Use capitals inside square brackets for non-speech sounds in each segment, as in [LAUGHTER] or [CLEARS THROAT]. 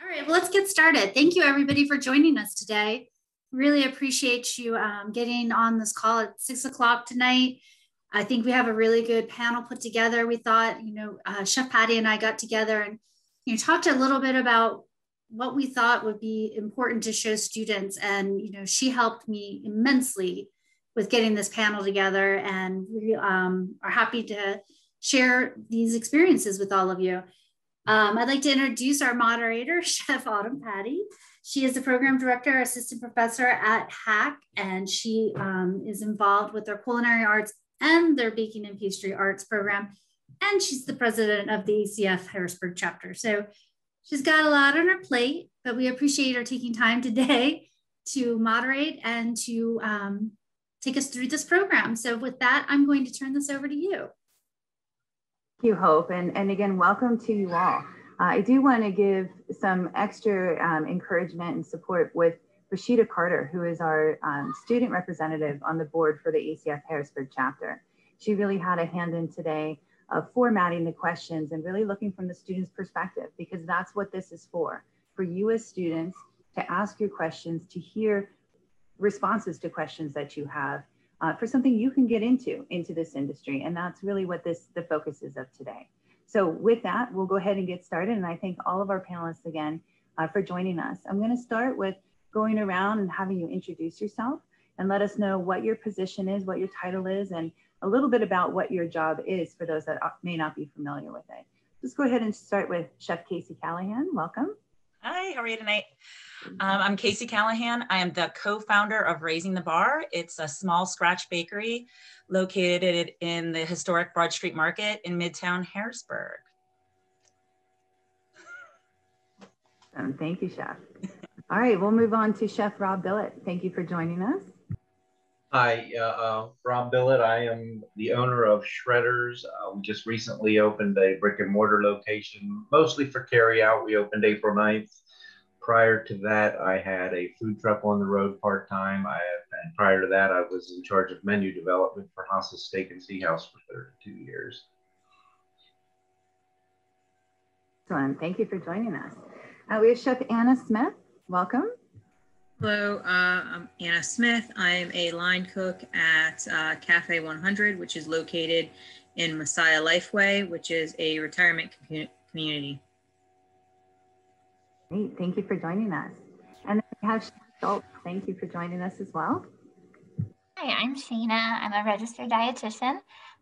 All right, well, let's get started. Thank you, everybody, for joining us today. Really appreciate you um, getting on this call at six o'clock tonight. I think we have a really good panel put together. We thought, you know, uh, Chef Patty and I got together and you know, talked a little bit about what we thought would be important to show students. And, you know, she helped me immensely with getting this panel together. And we um, are happy to share these experiences with all of you. Um, I'd like to introduce our moderator, [LAUGHS] Chef Autumn Patty. She is the program director, assistant professor at HACC, and she um, is involved with their culinary arts and their baking and pastry arts program. And she's the president of the ACF Harrisburg chapter. So she's got a lot on her plate, but we appreciate her taking time today [LAUGHS] to moderate and to um, take us through this program. So with that, I'm going to turn this over to you. You, Hope. And, and again, welcome to you all. Uh, I do want to give some extra um, encouragement and support with Rashida Carter, who is our um, student representative on the board for the ACF Harrisburg chapter. She really had a hand in today of formatting the questions and really looking from the student's perspective, because that's what this is for, for you as students to ask your questions, to hear responses to questions that you have uh, for something you can get into, into this industry. And that's really what this the focus is of today. So with that, we'll go ahead and get started. And I thank all of our panelists again uh, for joining us. I'm gonna start with going around and having you introduce yourself and let us know what your position is, what your title is, and a little bit about what your job is for those that may not be familiar with it. Let's go ahead and start with Chef Casey Callahan. Welcome. Hi, how are you tonight? Um, I'm Casey Callahan. I am the co-founder of Raising the Bar. It's a small scratch bakery located in the historic Broad Street Market in Midtown Harrisburg. Um, thank you, Chef. All right, we'll move on to Chef Rob Billett. Thank you for joining us. Hi, uh, uh, Rob Billett. I am the owner of Shredders. Uh, we just recently opened a brick and mortar location, mostly for carry out. We opened April 9th. Prior to that, I had a food truck on the road part time. I and prior to that, I was in charge of menu development for Hoss's Steak and Sea House for 32 years. Excellent. Thank you for joining us. Uh, we have Chef Anna Smith. Welcome. Hello, uh, I'm Anna Smith. I'm a line cook at uh, Cafe 100, which is located in Messiah Lifeway, which is a retirement community. Great, thank you for joining us. And then we have Schultz. Thank you for joining us as well. Hi, I'm Shana. I'm a registered dietitian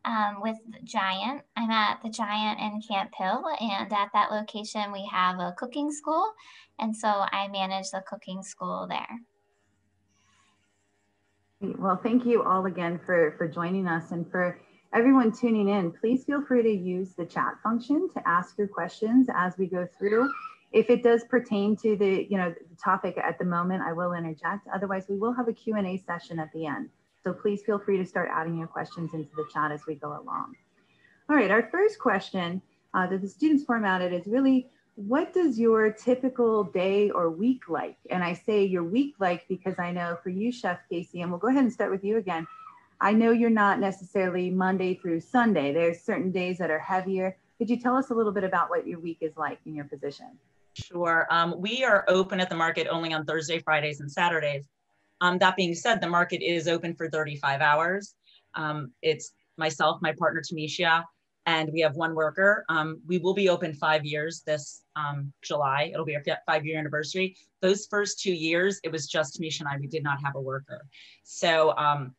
um, with Giant. I'm at the Giant in Camp Hill, and at that location, we have a cooking school. And so I manage the cooking school there. Well, thank you all again for, for joining us and for everyone tuning in. Please feel free to use the chat function to ask your questions as we go through. If it does pertain to the, you know, the topic at the moment, I will interject. Otherwise, we will have a Q&A session at the end. So please feel free to start adding your questions into the chat as we go along. All right, our first question uh, that the students formatted is really, what does your typical day or week like? And I say your week like because I know for you, Chef Casey, and we'll go ahead and start with you again. I know you're not necessarily Monday through Sunday. There's certain days that are heavier. Could you tell us a little bit about what your week is like in your position? Sure. Um, we are open at the market only on Thursday, Fridays, and Saturdays. Um, that being said, the market is open for 35 hours. Um, it's myself, my partner Tamisha, and we have one worker. Um, we will be open five years this um, July. It'll be our five year anniversary. Those first two years, it was just Tamisha and I. We did not have a worker. So um,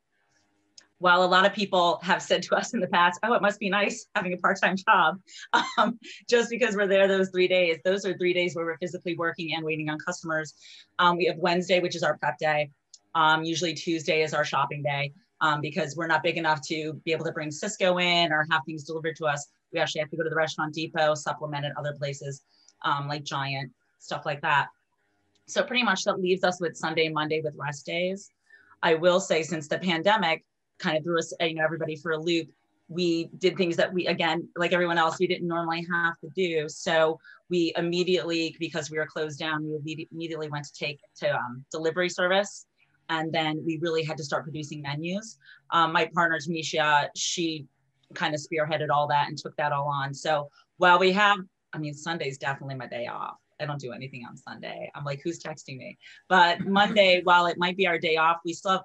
while a lot of people have said to us in the past, oh, it must be nice having a part-time job, [LAUGHS] um, just because we're there those three days. Those are three days where we're physically working and waiting on customers. Um, we have Wednesday, which is our prep day. Um, usually Tuesday is our shopping day um, because we're not big enough to be able to bring Sysco in or have things delivered to us. We actually have to go to the restaurant depot, supplement at other places um, like Giant, stuff like that. So pretty much that leaves us with Sunday, Monday with rest days. I will say since the pandemic kind of threw us, you know, everybody for a loop, we did things that we, again, like everyone else, we didn't normally have to do. So we immediately, because we were closed down, we immediately went to take to um, delivery service and then we really had to start producing menus. Um, my partner Tamisha, she kind of spearheaded all that and took that all on. So while we have, I mean, Sunday's definitely my day off. I don't do anything on Sunday. I'm like, who's texting me? But [LAUGHS] Monday, while it might be our day off, we still have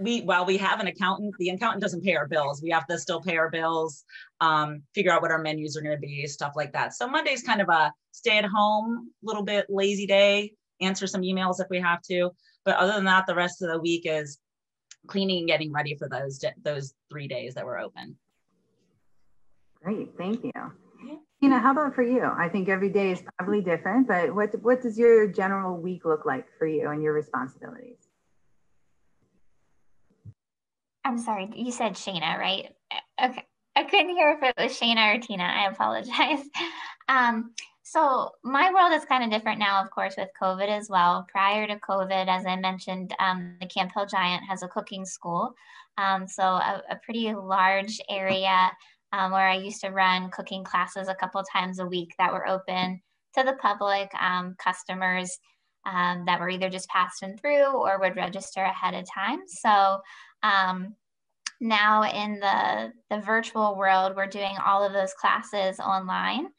we while we have an accountant, the accountant doesn't pay our bills. We have to still pay our bills, um, figure out what our menus are going to be, stuff like that. So Monday's kind of a stay at home, little bit lazy day, answer some emails if we have to. But other than that, the rest of the week is cleaning and getting ready for those those three days that we're open. Great, thank you. You know, how about for you? I think every day is probably different, but what what does your general week look like for you and your responsibilities? I'm sorry, you said Shayna, right? Okay. I couldn't hear if it was Shayna or Tina. I apologize. [LAUGHS] Um, so my world is kind of different now, of course, with COVID as well. Prior to COVID, as I mentioned, um, the Camp Hill Giant has a cooking school. Um, so a, a, pretty large area um, where I used to run cooking classes a couple times a week that were open to the public, um, customers um, that were either just passing through or would register ahead of time. So um, now in the, the virtual world, we're doing all of those classes online.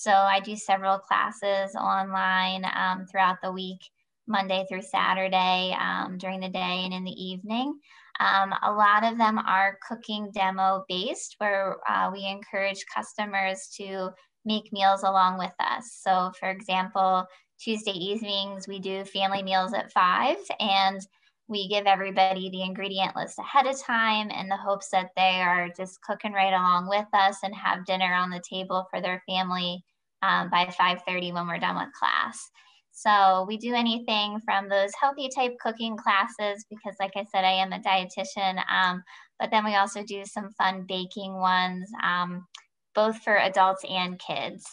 So I do several classes online um, throughout the week, Monday through Saturday, um, during the day and in the evening. Um, a lot of them are cooking demo based, where uh, we encourage customers to make meals along with us. So, for example, Tuesday evenings, we do family meals at five, and we give everybody the ingredient list ahead of time in the hopes that they are just cooking right along with us and have dinner on the table for their family um, by 5.30 when we're done with class. So we do anything from those healthy type cooking classes because like I said, I am a dietitian, um, but then we also do some fun baking ones, um, both for adults and kids.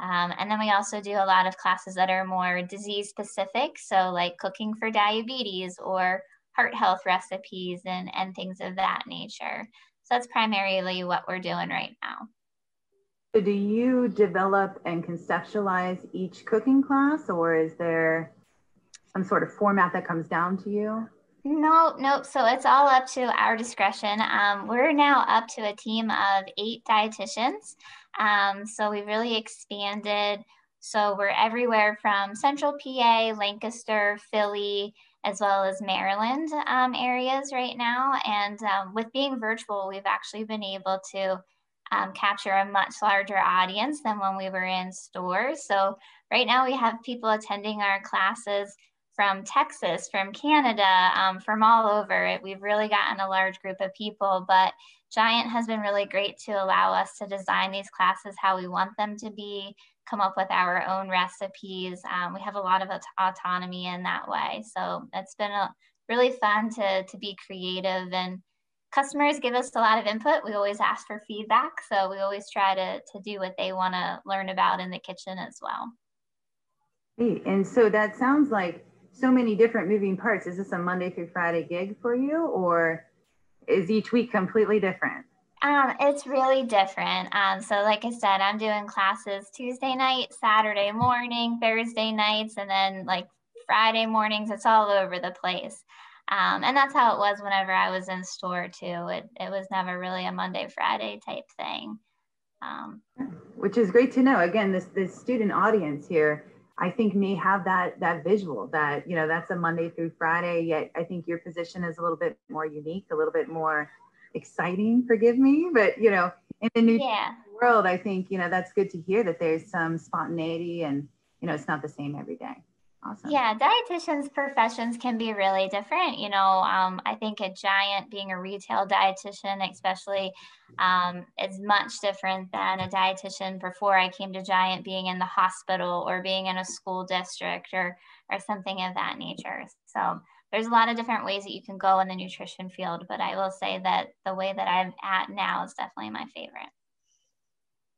Um, and then we also do a lot of classes that are more disease specific. So like cooking for diabetes or heart health recipes and, and things of that nature. So that's primarily what we're doing right now. So do you develop and conceptualize each cooking class or is there some sort of format that comes down to you? No, nope. So it's all up to our discretion. Um, we're now up to a team of eight dietitians. Um, so we've really expanded. So we're everywhere from Central PA, Lancaster, Philly, as well as Maryland um, areas right now. And um, with being virtual, we've actually been able to um, capture a much larger audience than when we were in stores. So right now we have people attending our classes from Texas, from Canada, um, from all over. We've really gotten a large group of people, but Giant has been really great to allow us to design these classes how we want them to be, come up with our own recipes. Um, we have a lot of aut autonomy in that way. So it's been a, really fun to, to be creative and customers give us a lot of input. We always ask for feedback. So we always try to, to do what they want to learn about in the kitchen as well. Hey, and so that sounds like so many different moving parts. Is this a Monday through Friday gig for you or is each week completely different? Um, it's really different. Um, so like I said, I'm doing classes Tuesday night, Saturday morning, Thursday nights, and then like Friday mornings. It's all over the place. Um, and that's how it was whenever I was in store too. It, it was never really a Monday, Friday type thing. Um, Which is great to know. Again, this, this student audience here, I think may have that, that visual that, you know, that's a Monday through Friday, yet I think your position is a little bit more unique, a little bit more exciting, forgive me, but you know, in the new yeah. world, I think, you know, that's good to hear that there's some spontaneity and, you know, it's not the same every day. Awesome. Yeah, dietitians' professions can be really different. You know, um, I think a giant being a retail dietitian, especially, um, is much different than a dietitian before I came to Giant being in the hospital or being in a school district or or something of that nature. So there's a lot of different ways that you can go in the nutrition field, but I will say that the way that I'm at now is definitely my favorite.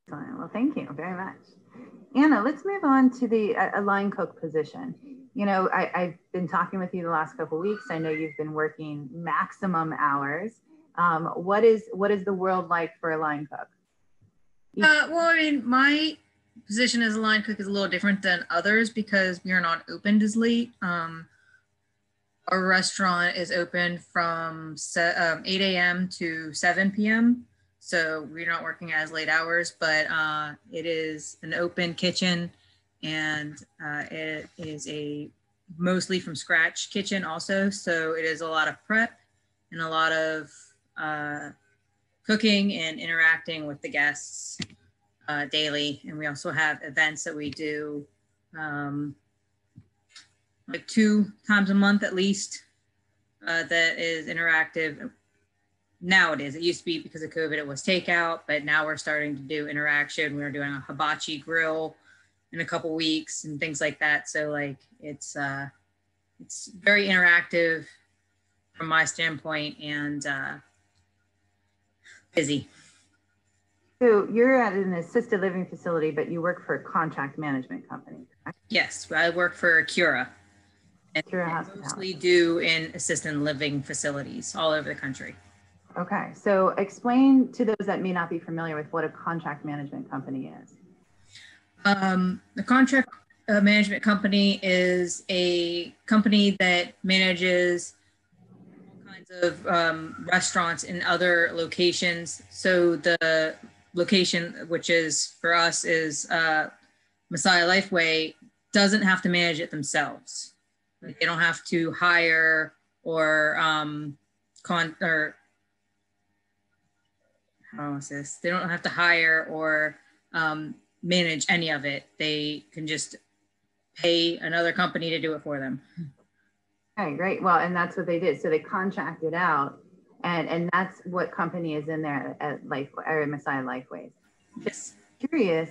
Well, thank you very much. Anna, let's move on to the uh, line cook position. You know, I, have been talking with you the last couple weeks. I know you've been working maximum hours. Um, what is what is the world like for a line cook? Uh, well, I mean, my position as a line cook is a little different than others because we are not opened as late. Um, our restaurant is open from um, 8 a.m. to 7 p.m. So we're not working as late hours, but uh, it is an open kitchen and uh, it is a mostly from scratch kitchen also. So it is a lot of prep and a lot of uh, cooking and interacting with the guests uh, daily. And we also have events that we do um, like two times a month at least uh, that is interactive. Now it is. It used to be because of COVID, it was takeout, but now we're starting to do interaction. We're doing a hibachi grill in a couple weeks and things like that. So like it's uh, it's very interactive from my standpoint and uh, busy. So you're at an assisted living facility, but you work for a contract management company. Correct? Yes, I work for Cura. And Cura I mostly do in assisted living facilities all over the country. Okay, so explain to those that may not be familiar with what a contract management company is. Um, the contract uh, management company is a company that manages all kinds of um, restaurants in other locations. So the location, which is for us, is uh, Messiah Lifeway, doesn't have to manage it themselves. They don't have to hire or um, con or They don't have to hire or um, manage any of it. They can just pay another company to do it for them. Okay, great. Well, and that's what they did. So they contracted out, and and that's what company is in there at Life or Messiah Lifeways. Yes. Curious,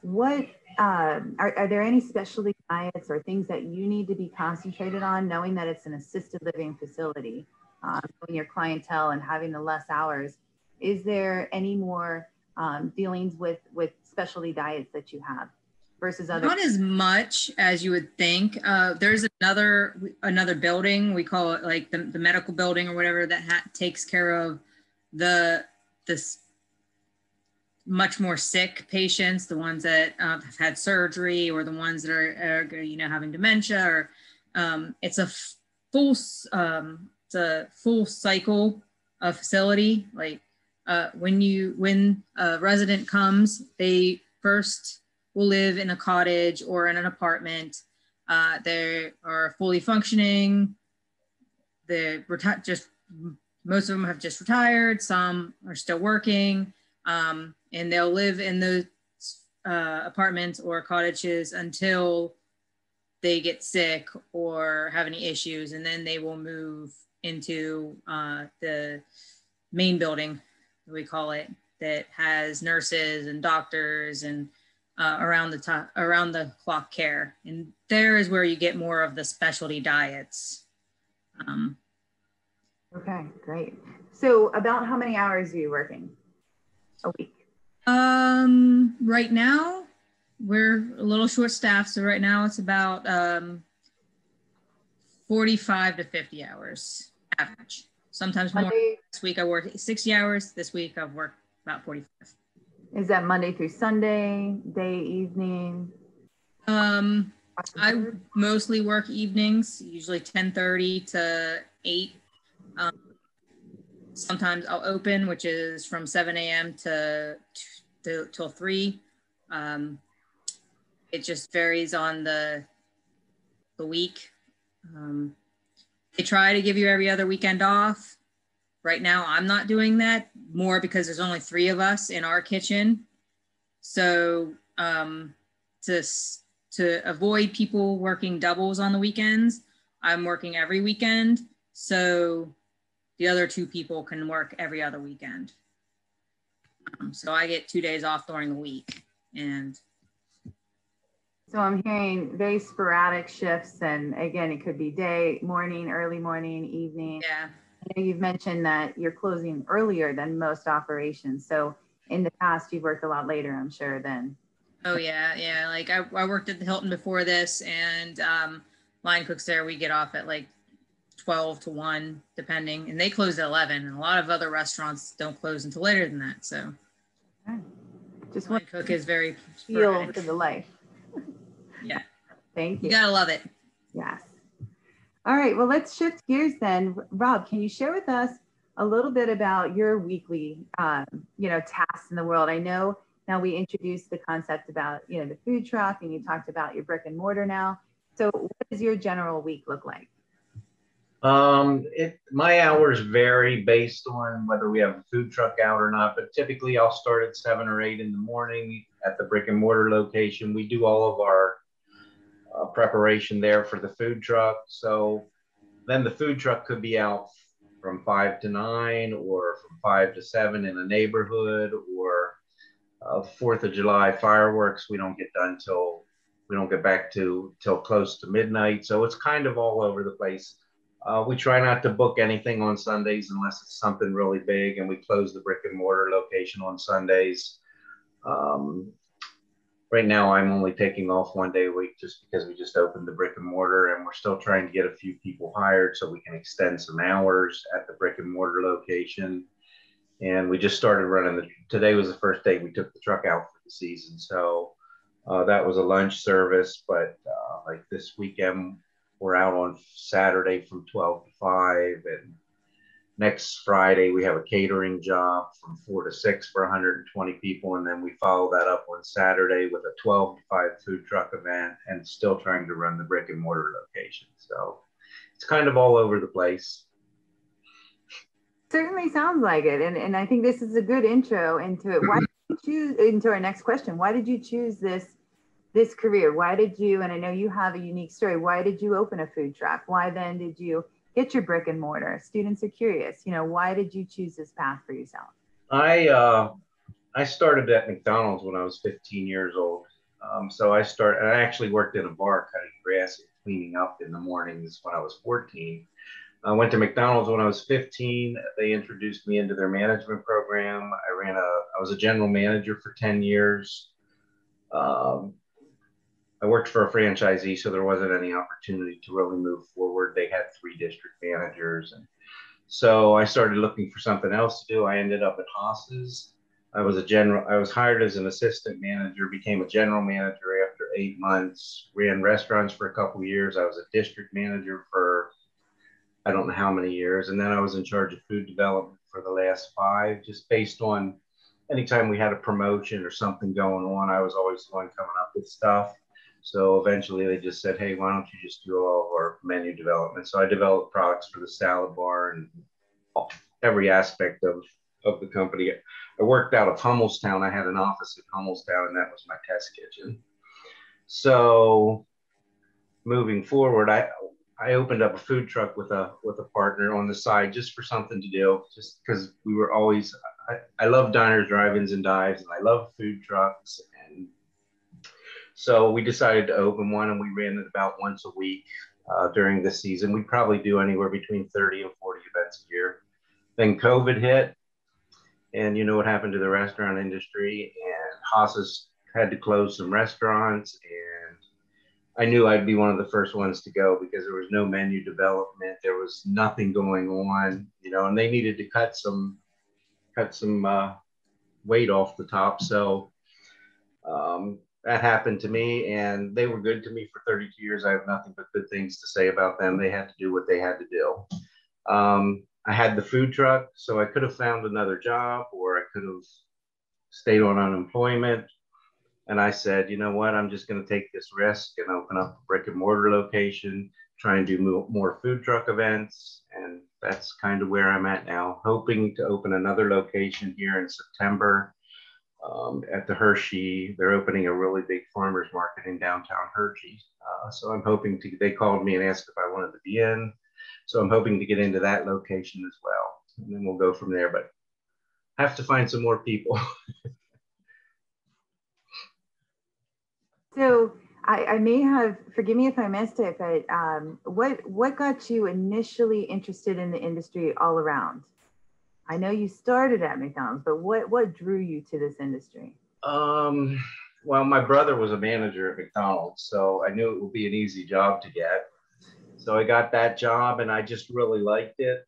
what um, are, are there any specialty diets or things that you need to be concentrated on, knowing that it's an assisted living facility, um, knowing your clientele and having the less hours? Is there any more um, dealings with with specialty diets that you have versus other? Not as much as you would think. Uh, there's another another building we call it like the, the medical building or whatever that ha- takes care of the this much more sick patients, the ones that uh, have had surgery or the ones that are, are you know having dementia or um, it's a full um, it's a full cycle of facility like uh, when you when a resident comes they first will live in a cottage or in an apartment. Uh, they are fully functioning. They're reti- just most of them have just retired. Some are still working. Um, and they'll live in those uh, apartments or cottages until they get sick or have any issues. And then they will move into uh, the main building we call it that has nurses and doctors and uh, around the top around the clock care and there is where you get more of the specialty diets um, Okay, great. So about how many hours are you working a week? um right now we're a little short staffed so right now it's about um 45 to 50 hours average sometimes more Monday, this week i worked 60 hours this week i've worked about 45 is that Monday through Sunday, day, evening? um I mostly work evenings, usually 10:30 to 8. Um, sometimes I'll open, which is from 7 a.m. to, to till 3. Um, it just varies on the the week. Um, they try to give you every other weekend off. Right now, I'm not doing that more because there's only three of us in our kitchen. So um, to to avoid people working doubles on the weekends, I'm working every weekend. So the other two people can work every other weekend. Um, so I get two days off during the week. And So I'm hearing very sporadic shifts, and again, it could be day, morning, early morning, evening. yeah, I know you've mentioned that you're closing earlier than most operations. So in the past, you've worked a lot later, I'm sure. Then oh yeah, yeah. Like I, I worked at the Hilton before this, and um, line cooks there. We get off at like 12 to 1, depending, and they close at 11. And a lot of other restaurants don't close until later than that. So just one cook is very to feel sporadic. the life. Yeah. Thank You you. gotta love it. Yes. All right. Well, let's shift gears then. Rob, can you share with us a little bit about your weekly, um, you know, tasks in the world? I know Now we introduced the concept about, you know, the food truck and you talked about your brick and mortar now. So what does your general week look like? Um, it my hours vary based on whether we have a food truck out or not, but typically I'll start at seven or eight in the morning at the brick and mortar location. We do all of our uh, preparation there for the food truck. So then the food truck could be out from five to nine or from five to seven in a neighborhood or uh, Fourth of July fireworks. We don't get done till we don't get back to till close to midnight. So it's kind of all over the place uh, we try not to book anything on Sundays unless it's something really big, and we close the brick and mortar location on Sundays. Um, right now, I'm only taking off one day a week just because we just opened the brick and mortar, and we're still trying to get a few people hired so we can extend some hours at the brick and mortar location. And we just started running the. Today was the first day we took the truck out for the season, so uh, that was a lunch service. But uh, like this weekend, we're out on Saturday from 12 to 5. And next Friday, we have a catering job from 4 to 6 for 120 people. And then we follow that up on Saturday with a 12 to 5 food truck event and still trying to run the brick and mortar location. So it's kind of all over the place. Certainly sounds like it. And, and I think this is a good intro into it. Why did you choose, into our next question, why did you choose this this career? Why did you, and I know you have a unique story, why did you open a food truck? Why then did you get your brick and mortar? Students are curious, you know, why did you choose this path for yourself? I, uh, I started at McDonald's when I was 15 years old. Um, so I started, I actually worked in a bar cutting grass and cleaning up in the mornings when I was 14. I went to McDonald's when I was 15. They introduced me into their management program. I ran a, I was a general manager for 10 years. Um, I worked for a franchisee, so there wasn't any opportunity to really move forward. They had three district managers, and so I started looking for something else to do. I ended up at Hoss's. I was a general. I was hired as an assistant manager, became a general manager after eight months. Ran restaurants for a couple years. I was a district manager for I don't know how many years, and then I was in charge of food development for the last five, just based on anytime we had a promotion or something going on, I was always the one coming up with stuff. So eventually they just said, hey, why don't you just do all of our menu development? So I developed products for the salad bar and every aspect of, of the company. I worked out of Hummelstown. I had an office in Hummelstown and that was my test kitchen. So moving forward, I, I opened up a food truck with a with a partner on the side just for something to do, just because we were always I, I love diners, drive-ins, and dives, and I love food trucks. So we decided to open one and we ran it about once a week uh, during the season. We probably do anywhere between 30 and 40 events a year. Then COVID hit, and you know what happened to the restaurant industry, and Hoss's had to close some restaurants. And I knew I'd be one of the first ones to go because there was no menu development, there was nothing going on, you know, and they needed to cut some cut some uh, weight off the top. So um, that happened to me and they were good to me for 32 years. I have nothing but good things to say about them. They had to do what they had to do. Um, I had the food truck, so I could have found another job or I could have stayed on unemployment. And I said, you know what, I'm just going to take this risk and open up a brick and mortar location, try and do more food truck events. And that's kind of where I'm at now, hoping to open another location here in September um, at the Hershey. They're opening a really big farmers market in downtown Hershey. Uh, so I'm hoping to, they called me and asked if I wanted to be in. So I'm hoping to get into that location as well. And then we'll go from there, but have to find some more people. [LAUGHS] so I, I, may have, forgive me if I missed it, but um, what, what got you initially interested in the industry all around? I know you started at McDonald's, but what what drew you to this industry? Um, well, my brother was a manager at McDonald's, so I knew it would be an easy job to get. So I got that job, and I just really liked it.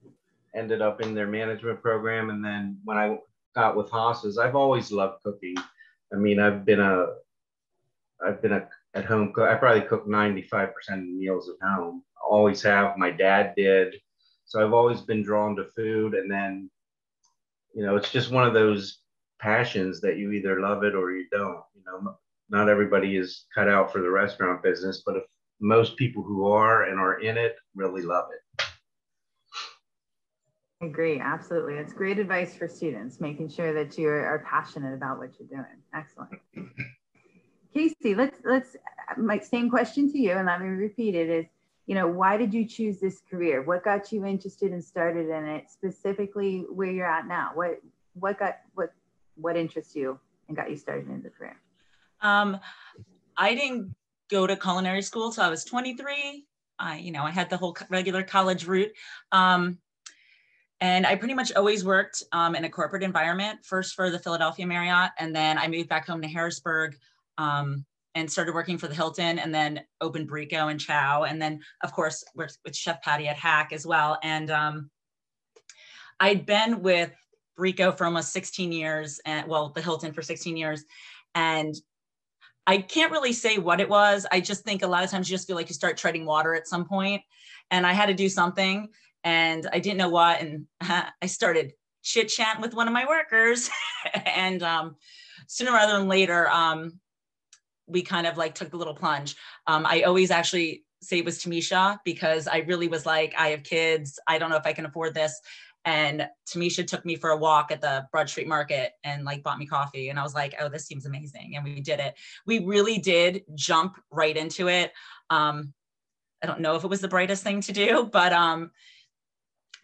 Ended up in their management program, and then when I got with Hoss's, I've always loved cooking. I mean, I've been a I've been a at home cook. I probably cook 95% of meals at home. Always have. My dad did. So I've always been drawn to food. And then you know, it's just one of those passions that you either love it or you don't. You know, not everybody is cut out for the restaurant business, but if most people who are and are in it really love it. I agree, absolutely. It's great advice for students, making sure that you are passionate about what you're doing. Excellent. [CLEARS THROAT] Casey, let's let's my same question to you, and let me repeat it: is you know why did you choose this career? What got you interested and started in it? Specifically, where you're at now. What what got what what interests you and got you started in the career? Um, I didn't go to culinary school till I was 23. I, you know, I had the whole regular college route. Um, and I pretty much always worked um, in a corporate environment, first for the Philadelphia Marriott, and then I moved back home to Harrisburg um, and started working for the Hilton, and then opened Bricco and Chow, and then of course worked with Chef Patty at HACC as well. And um, I'd been with Bricco for almost 16 years, and well, the Hilton for 16 years, and I can't really say what it was. I just think a lot of times you just feel like you start treading water at some point, and I had to do something, and I didn't know what, and [LAUGHS] I started chit chatting with one of my workers, [LAUGHS] and um, sooner rather than later, um, we kind of like took the little plunge. Um, I always actually say it was Tamisha because I really was like, I have kids. I don't know if I can afford this. And Tamisha took me for a walk at the Broad Street Market and like bought me coffee. And I was like, oh, this seems amazing. And we did it. We really did jump right into it. Um, I don't know if it was the brightest thing to do, but um,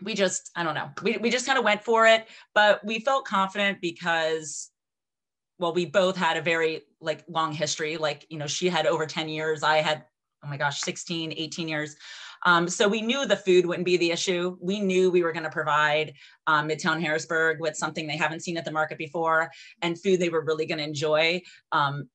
we just, I don't know. We, we just kind of went for it, but we felt confident because well we both had a very like long history. Like you know she had over 10 years i had oh my gosh 16 18 years. Um, so we knew the food wouldn't be the issue. We knew we were going to provide um, midtown harrisburg with something they haven't seen at the market before and food they were really going to enjoy. Um,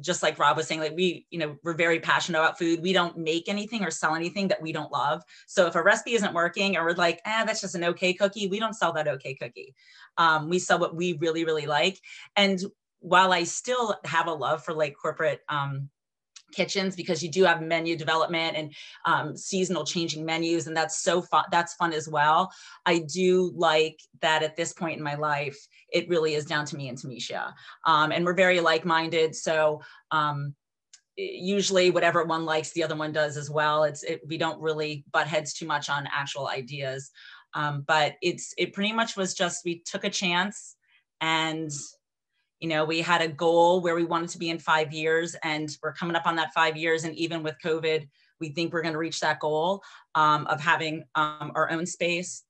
just like Rob was saying, like we, you know, we're very passionate about food. We don't make anything or sell anything that we don't love. So if a recipe isn't working or we're like, ah, that's just an okay cookie, we don't sell that okay cookie. Um, we sell what we really, really like. And while I still have a love for like corporate um, kitchens because you do have menu development and um, seasonal changing menus and that's so fun that's fun as well. I do like that at this point in my life it really is down to me and tamisha. Um, and we're very like-minded so um, usually whatever one likes the other one does as well. It's it, we don't really butt heads too much on actual ideas. Um, but it's it pretty much was just we took a chance and you know we had a goal where we wanted to be in five years and we're coming up on that five years and even with covid we think we're going to reach that goal um, of having um, our own space.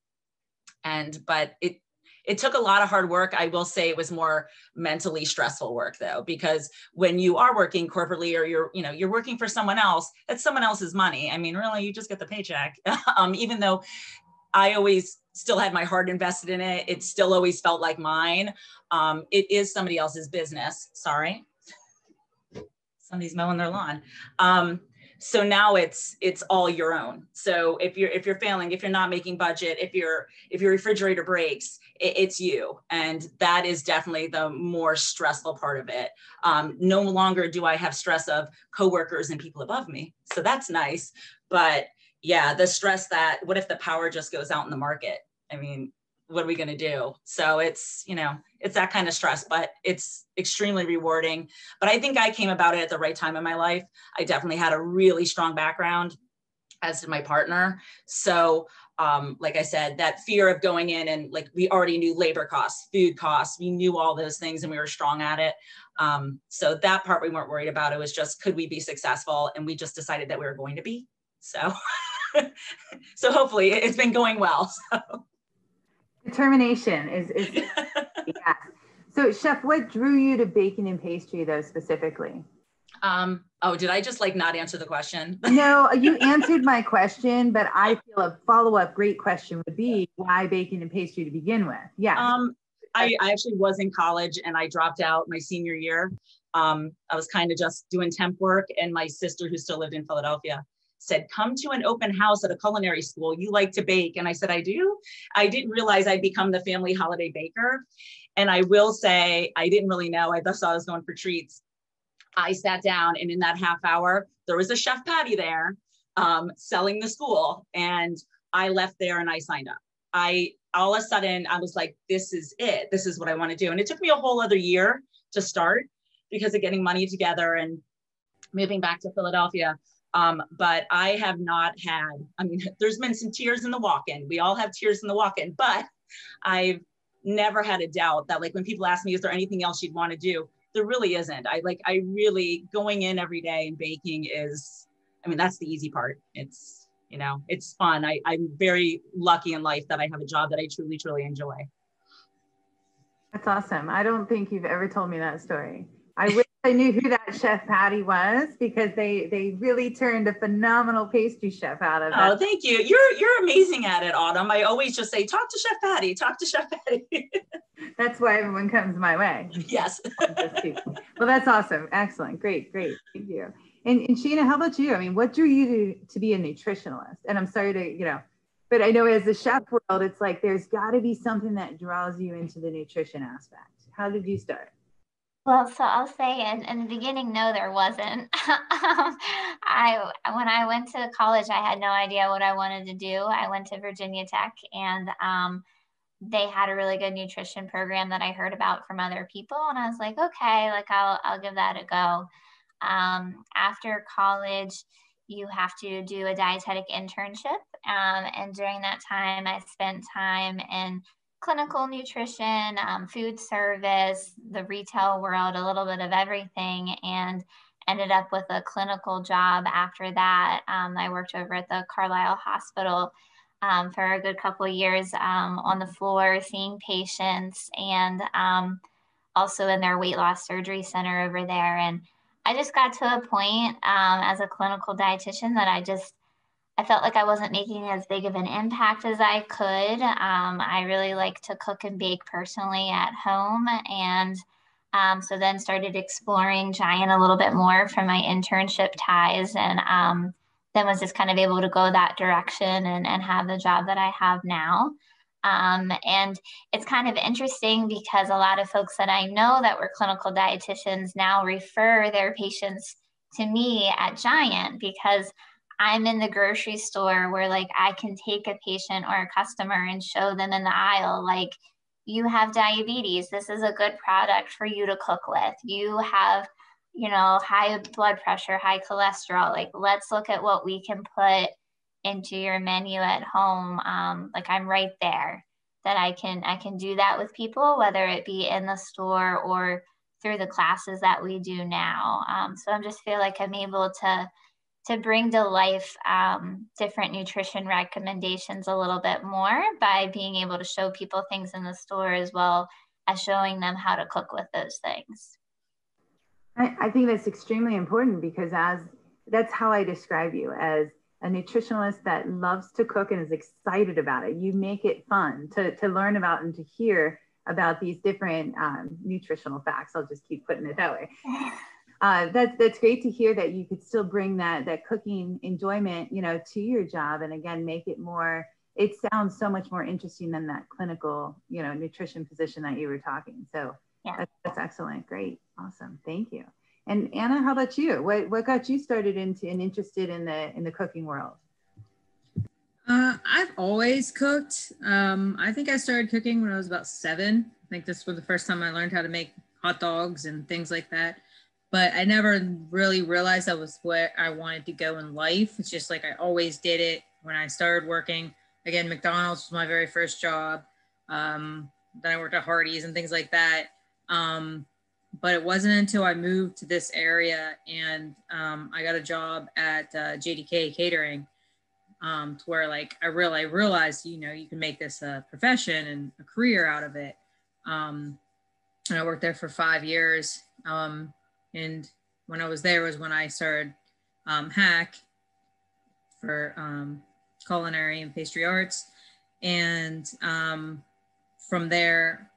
And but it it took a lot of hard work. I will say it was more mentally stressful work though because when you are working corporately or you're you know you're working for someone else that's someone else's money. I mean really you just get the paycheck. [LAUGHS] Um, even though i always still had my heart invested in it. It still always felt like mine. Um, it is somebody else's business. Sorry. Somebody's mowing their lawn. Um, so now it's it's all your own. So if you're if you're failing, if you're not making budget, if your if your refrigerator breaks, it, it's you, and that is definitely the more stressful part of it. Um, no longer do I have stress of coworkers and people above me, so that's nice. But yeah, the stress that what if the power just goes out in the market? I mean, what are we going to do? So it's, you know, it's that kind of stress, but it's extremely rewarding. But I think I came about it at the right time in my life. I definitely had a really strong background, as did my partner. So, um, like I said, that fear of going in and like we already knew labor costs, food costs, we knew all those things and we were strong at it. Um, so that part we weren't worried about. It was just could we be successful? And we just decided that we were going to be. So, [LAUGHS] [LAUGHS] so hopefully it's been going well. [LAUGHS] So. Determination is, is [LAUGHS] yeah. So chef, what drew you to baking and pastry though specifically? Um, oh, did I just like not answer the question? no, you answered my question, but I feel a follow-up great question would be why baking and pastry to begin with? Yeah. Um, I, I actually was in college and I dropped out my senior year. Um, I was kind of just doing temp work and my sister who still lived in Philadelphia said, Come to an open house at a culinary school. You like to bake. And I said, I do. I didn't realize I'd become the family holiday baker. And I will say, I didn't really know. I thought I was going for treats. I sat down, and in that half hour, there was a chef Patty there um, selling the school. And I left there and I signed up. I all of a sudden I was like, this is it. This is what I want to do. And it took me a whole other year to start because of getting money together and moving back to Philadelphia. Um, but I have not had, I mean, [LAUGHS] there's been some tears in the walk in. We all have tears in the walk in, but I've never had a doubt that, like, when people ask me, is there anything else you'd want to do? There really isn't. I like, I really going in every day and baking is, I mean, that's the easy part. It's, you know it's fun I, i'm very lucky in life that i have a job that i truly truly enjoy that's awesome i don't think you've ever told me that story i wish i knew who that chef patty was because they they really turned a phenomenal pastry chef out of oh, it. oh thank you. You're you're amazing at it autumn. I always just say talk to chef patty talk to chef patty. [LAUGHS] That's why everyone comes my way. Yes. [LAUGHS] Well that's awesome. Excellent. Great great. Thank you. And, and Sheena, how about you? I mean, what drew you to, to be a nutritionalist? And I'm sorry to, you know, but I know as the chef world, it's like there's got to be something that draws you into the nutrition aspect. How did you start? Well, so I'll say in, in the beginning, no, there wasn't. [LAUGHS] um, I when I went to college, I had no idea what I wanted to do. I went to Virginia Tech, and um, they had a really good nutrition program that I heard about from other people, and I was like, okay, like I'll I'll give that a go. Um, after college, you have to do a dietetic internship. Um, and during that time, I spent time in clinical nutrition, um, food service, the retail world, a little bit of everything, and ended up with a clinical job after that. Um, I worked over at the Carlisle Hospital um, for a good couple of years um, on the floor, seeing patients, and um, also in their weight loss surgery center over there. And I just got to a point um, as a clinical dietitian that I just I felt like I wasn't making as big of an impact as I could. Um, I really like to cook and bake personally at home, and um, so then started exploring Giant a little bit more from my internship ties, and um, then was just kind of able to go that direction and, and have the job that I have now. Um, and it's kind of interesting because a lot of folks that I know that were clinical dietitians now refer their patients to me at Giant because I'm in the grocery store where like I can take a patient or a customer and show them in the aisle like you have diabetes. This is a good product for you to cook with. You have you know high blood pressure high cholesterol. Like let's look at what we can put into your menu at home. Um, like i'm right there that i can i can do that with people whether it be in the store or through the classes that we do now. Um, so I'm just feel like i'm able to to bring to life um, different nutrition recommendations a little bit more by being able to show people things in the store as well as showing them how to cook with those things I, I think that's extremely important because as that's how i describe you as a nutritionalist that loves to cook and is excited about it. You make it fun to, to learn about and to hear about these different um, nutritional facts. I'll just keep putting it that way. [LAUGHS] Uh, that's that's great to hear that you could still bring that that cooking enjoyment, you know, to your job, and again make it more. It sounds so much more interesting than that clinical, you know, nutrition position that you were talking. So yeah. that's, that's excellent. Great, awesome, thank you. And Anna, how about you? What what got you started into and interested in the in the cooking world? Uh, I've always cooked. Um, I think I started cooking when I was about seven. I think this was the first time I learned how to make hot dogs and things like that. But I never really realized that was where I wanted to go in life. It's just like I always did it when I started working. Again, McDonald's was my very first job. Um, then I worked at Hardee's and things like that. Um, but it wasn't until I moved to this area and um, I got a job at uh, JDK Catering um, to where like I really realized, you know, you can make this a profession and a career out of it. Um, and I worked there for five years. Um, and when I was there was when I started um, HACC for um, culinary and pastry arts. And from there,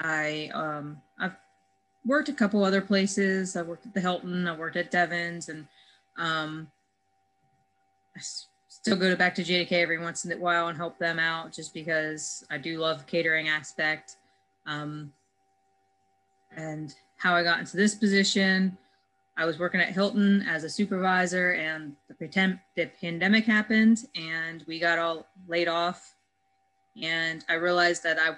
I um, I've worked a couple other places. I worked at the Hilton. I worked at Devon's, and um, I still go to back to JDK every once in a while and help them out, just because I do love the catering aspect. Um, and how I got into this position, I was working at Hilton as a supervisor, and the, pretend, the pandemic happened, and we got all laid off And I realized that I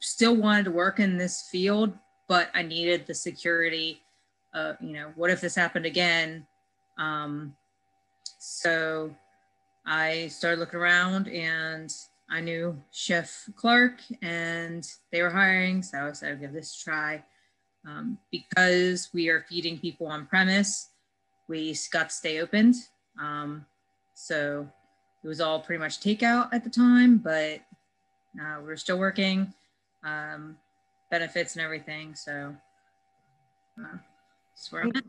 still wanted to work in this field, but I needed the security. You know, what if this happened again? Um, so I started looking around and I knew Chef Clark and they were hiring. So I said, I'll give this a try. Um, because we are feeding people on premise, we got to stay opened. Um, so it was all pretty much takeout at the time, but uh, we're still working, um, benefits and everything. So uh, that's where I'm at.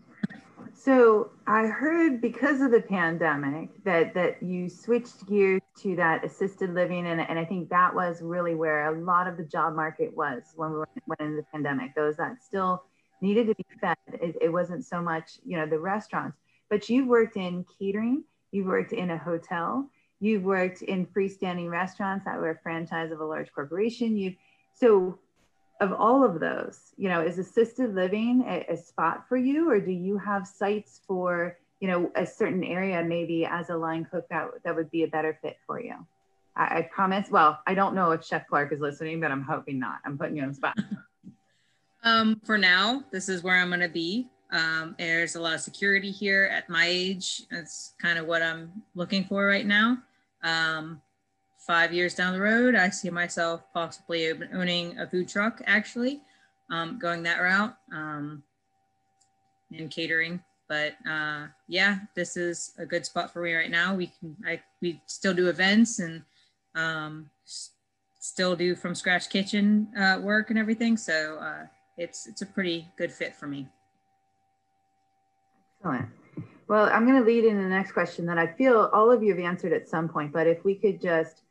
So I heard because of the pandemic that that you switched gears to that assisted living, and, and I think that was really where a lot of the job market was when we went into the pandemic. Those that still needed to be fed. It, it wasn't so much you know the restaurants, but you've worked in catering, you've worked in a hotel, you've worked in freestanding restaurants that were a franchise of a large corporation. You've so of all of those, you know, is assisted living a, a, spot for you, or do you have sites for, you know, a certain area maybe as a line cook that, that would be a better fit for you? I, I promise. Well, I don't know if Chef Clark is listening, but I'm hoping not. I'm putting you on the spot. [LAUGHS] um, for now, this is where I'm going to be. Um, there's a lot of security here at my age. That's kind of what I'm looking for right now. Um, five years down the road, I see myself possibly owning a food truck, actually, um, going that route um, and catering. But uh, yeah, this is a good spot for me right now. We can, I, we still do events and um, still do from scratch kitchen uh, work and everything. So uh, it's it's a pretty good fit for me. Excellent. Well, I'm going to lead in the next question that I feel all of you have answered at some point, but if we could just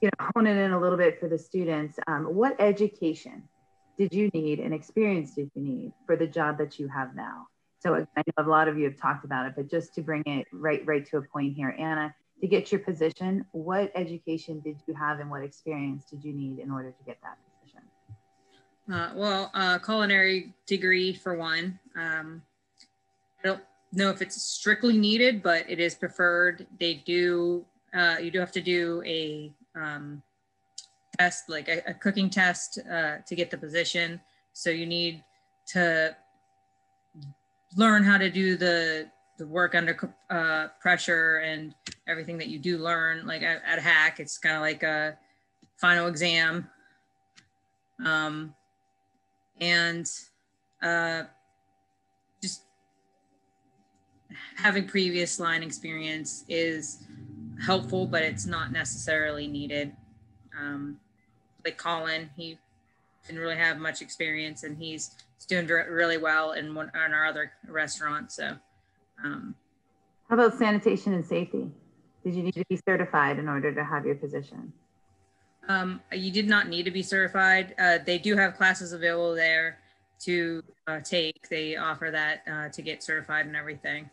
you know, hone it in a little bit for the students. Um, what education did you need and experience did you need for the job that you have now? So I know a lot of you have talked about it, but just to bring it right, right to a point here, Anna, to get your position, what education did you have and what experience did you need in order to get that position? Uh, well, uh, culinary degree for one. Um, I don't know if it's strictly needed, but it is preferred. They do, uh, you do have to do a um, test, like a, a cooking test uh, to get the position. So you need to learn how to do the the work under uh, pressure and everything that you do learn. Like at, at HACC, it's kind of like a final exam. Um, and uh, just having previous line experience is helpful, but it's not necessarily needed. Um, like Colin, he didn't really have much experience, and he's, he's doing really well in one in our other restaurant. So, um, how about sanitation and safety? Did you need to be certified in order to have your position? Um, you did not need to be certified. Uh, they do have classes available there to uh, take. They offer that uh, to get certified and everything.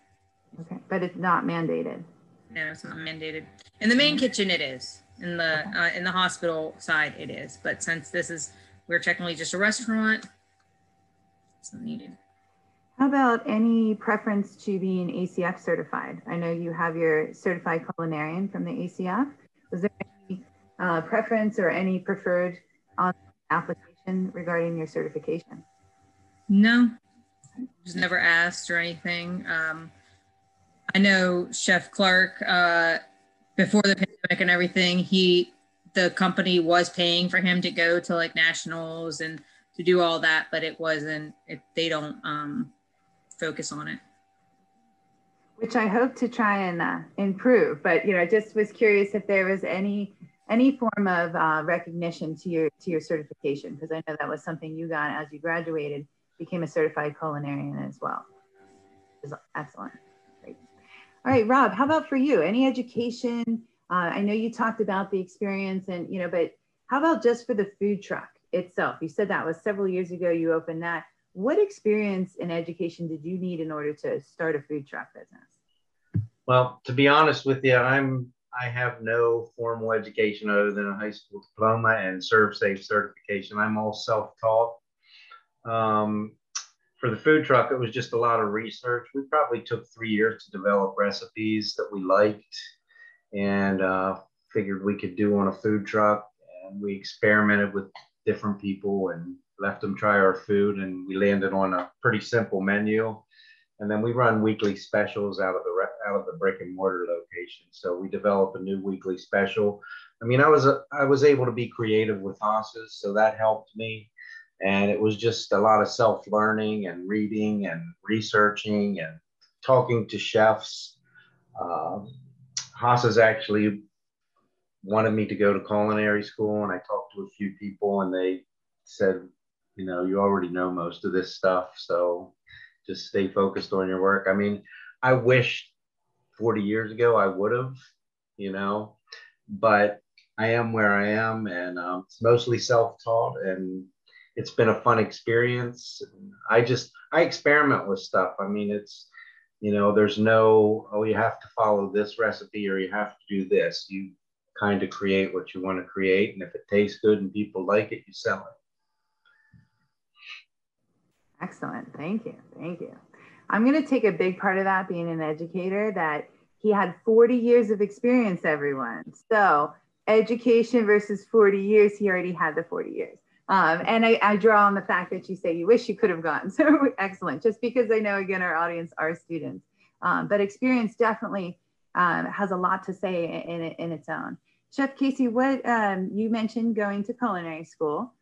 Okay, but it's not mandated. No, it's not mandated. In the main kitchen, it is. In the uh, in the hospital side, it is. But since this is we're technically just a restaurant, it's not needed. How about any preference to being ACF certified? I know you have your certified culinarian from the ACF. Was there any uh, preference or any preferred on application regarding your certification? No, was never asked or anything. Um, I know Chef Clark, uh, before the pandemic and everything, he, the company was paying for him to go to like nationals and to do all that, but it wasn't, it, they don't um, focus on it. Which I hope to try and uh, improve, but you know, I just was curious if there was any any form of uh, recognition to your to your certification because I know that was something you got as you graduated, became a certified culinarian as well. Is excellent. All right, Rob, how about for you? Any education? Uh, I know you talked about the experience and, you know, but how about just for the food truck itself? You said that was several years ago you opened that. What experience and education did you need in order to start a food truck business? Well, to be honest with you, I'm I have no formal education other than a high school diploma and ServSafe certification. I'm all self-taught. Um, for the food truck, it was just a lot of research. We probably took three years to develop recipes that we liked and uh, figured we could do on a food truck. and we experimented with different people and left them try our food, and we landed on a pretty simple menu. And then we run weekly specials out of the out of the brick and mortar location. So we develop a new weekly special. I mean, I was a, I was able to be creative with Hoss's, so that helped me. And it was just a lot of self learning and reading and researching and talking to chefs. Uh, Hoss's actually wanted me to go to culinary school, and I talked to a few people, and they said, you know, you already know most of this stuff, so just stay focused on your work. I mean, I wish 40 years ago I would have, you know, but I am where I am, and um, it's mostly self-taught, and it's been a fun experience. I just I experiment with stuff. I mean, it's you know, there's no oh you have to follow this recipe or you have to do this. You kind of create what you want to create, and if it tastes good and people like it, you sell it. Excellent. Thank you. Thank you. I'm going to take a big part of that being an educator that he had 40 years of experience, everyone. So, education versus 40 years, he already had the 40 years. Um, and I, I, draw on the fact that you say you wish you could have gone. [LAUGHS] So, excellent. Just because I know, again, our audience are students. Um, but experience definitely um, has a lot to say in, in, in its own. Chef Casey, what um, you mentioned going to culinary school.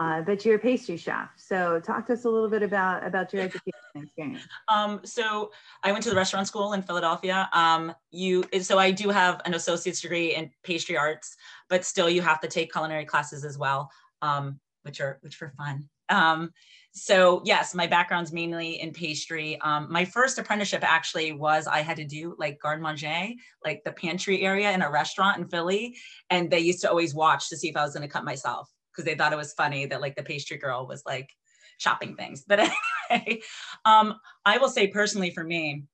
Uh, but you're a pastry chef. So talk to us a little bit about, about your education experience. [LAUGHS] Um, so I went to the restaurant school in Philadelphia. Um, you, so I do have an associate's degree in pastry arts, but still you have to take culinary classes as well, um, which are, which are fun. Um, so yes, my background's mainly in pastry. Um, my first apprenticeship actually was I had to do like garde manger, like the pantry area in a restaurant in Philly. And they used to always watch to see if I was going to cut myself because they thought it was funny that like the pastry girl was like chopping things. But [LAUGHS] anyway, um, I will say personally for me,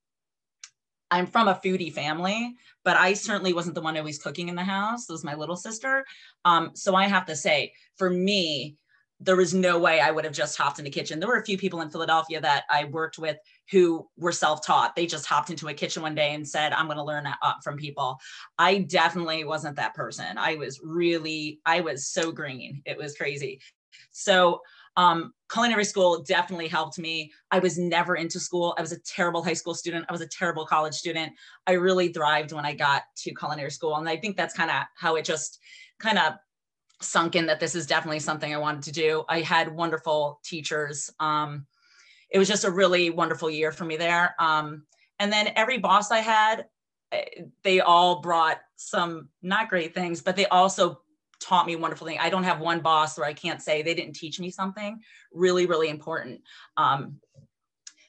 I'm from a foodie family, but I certainly wasn't the one always cooking in the house. It was my little sister. Um, so I have to say, for me, there was no way I would have just hopped in the kitchen. There were a few people in Philadelphia that I worked with who were self-taught. They just hopped into a kitchen one day and said, "I'm going to learn up from people." I definitely wasn't that person. I was really, I was so green. It was crazy. So um, culinary school definitely helped me. I was never into school. I was a terrible high school student. I was a terrible college student. I really thrived when I got to culinary school, and I think that's kind of how it just kind of sunk in that this is definitely something I wanted to do. I had wonderful teachers. Um, it was just a really wonderful year for me there. Um, and then every boss I had, eh, they all brought some not great things, but they also taught me wonderful things. I don't have one boss where I can't say they didn't teach me something really, really important. Um,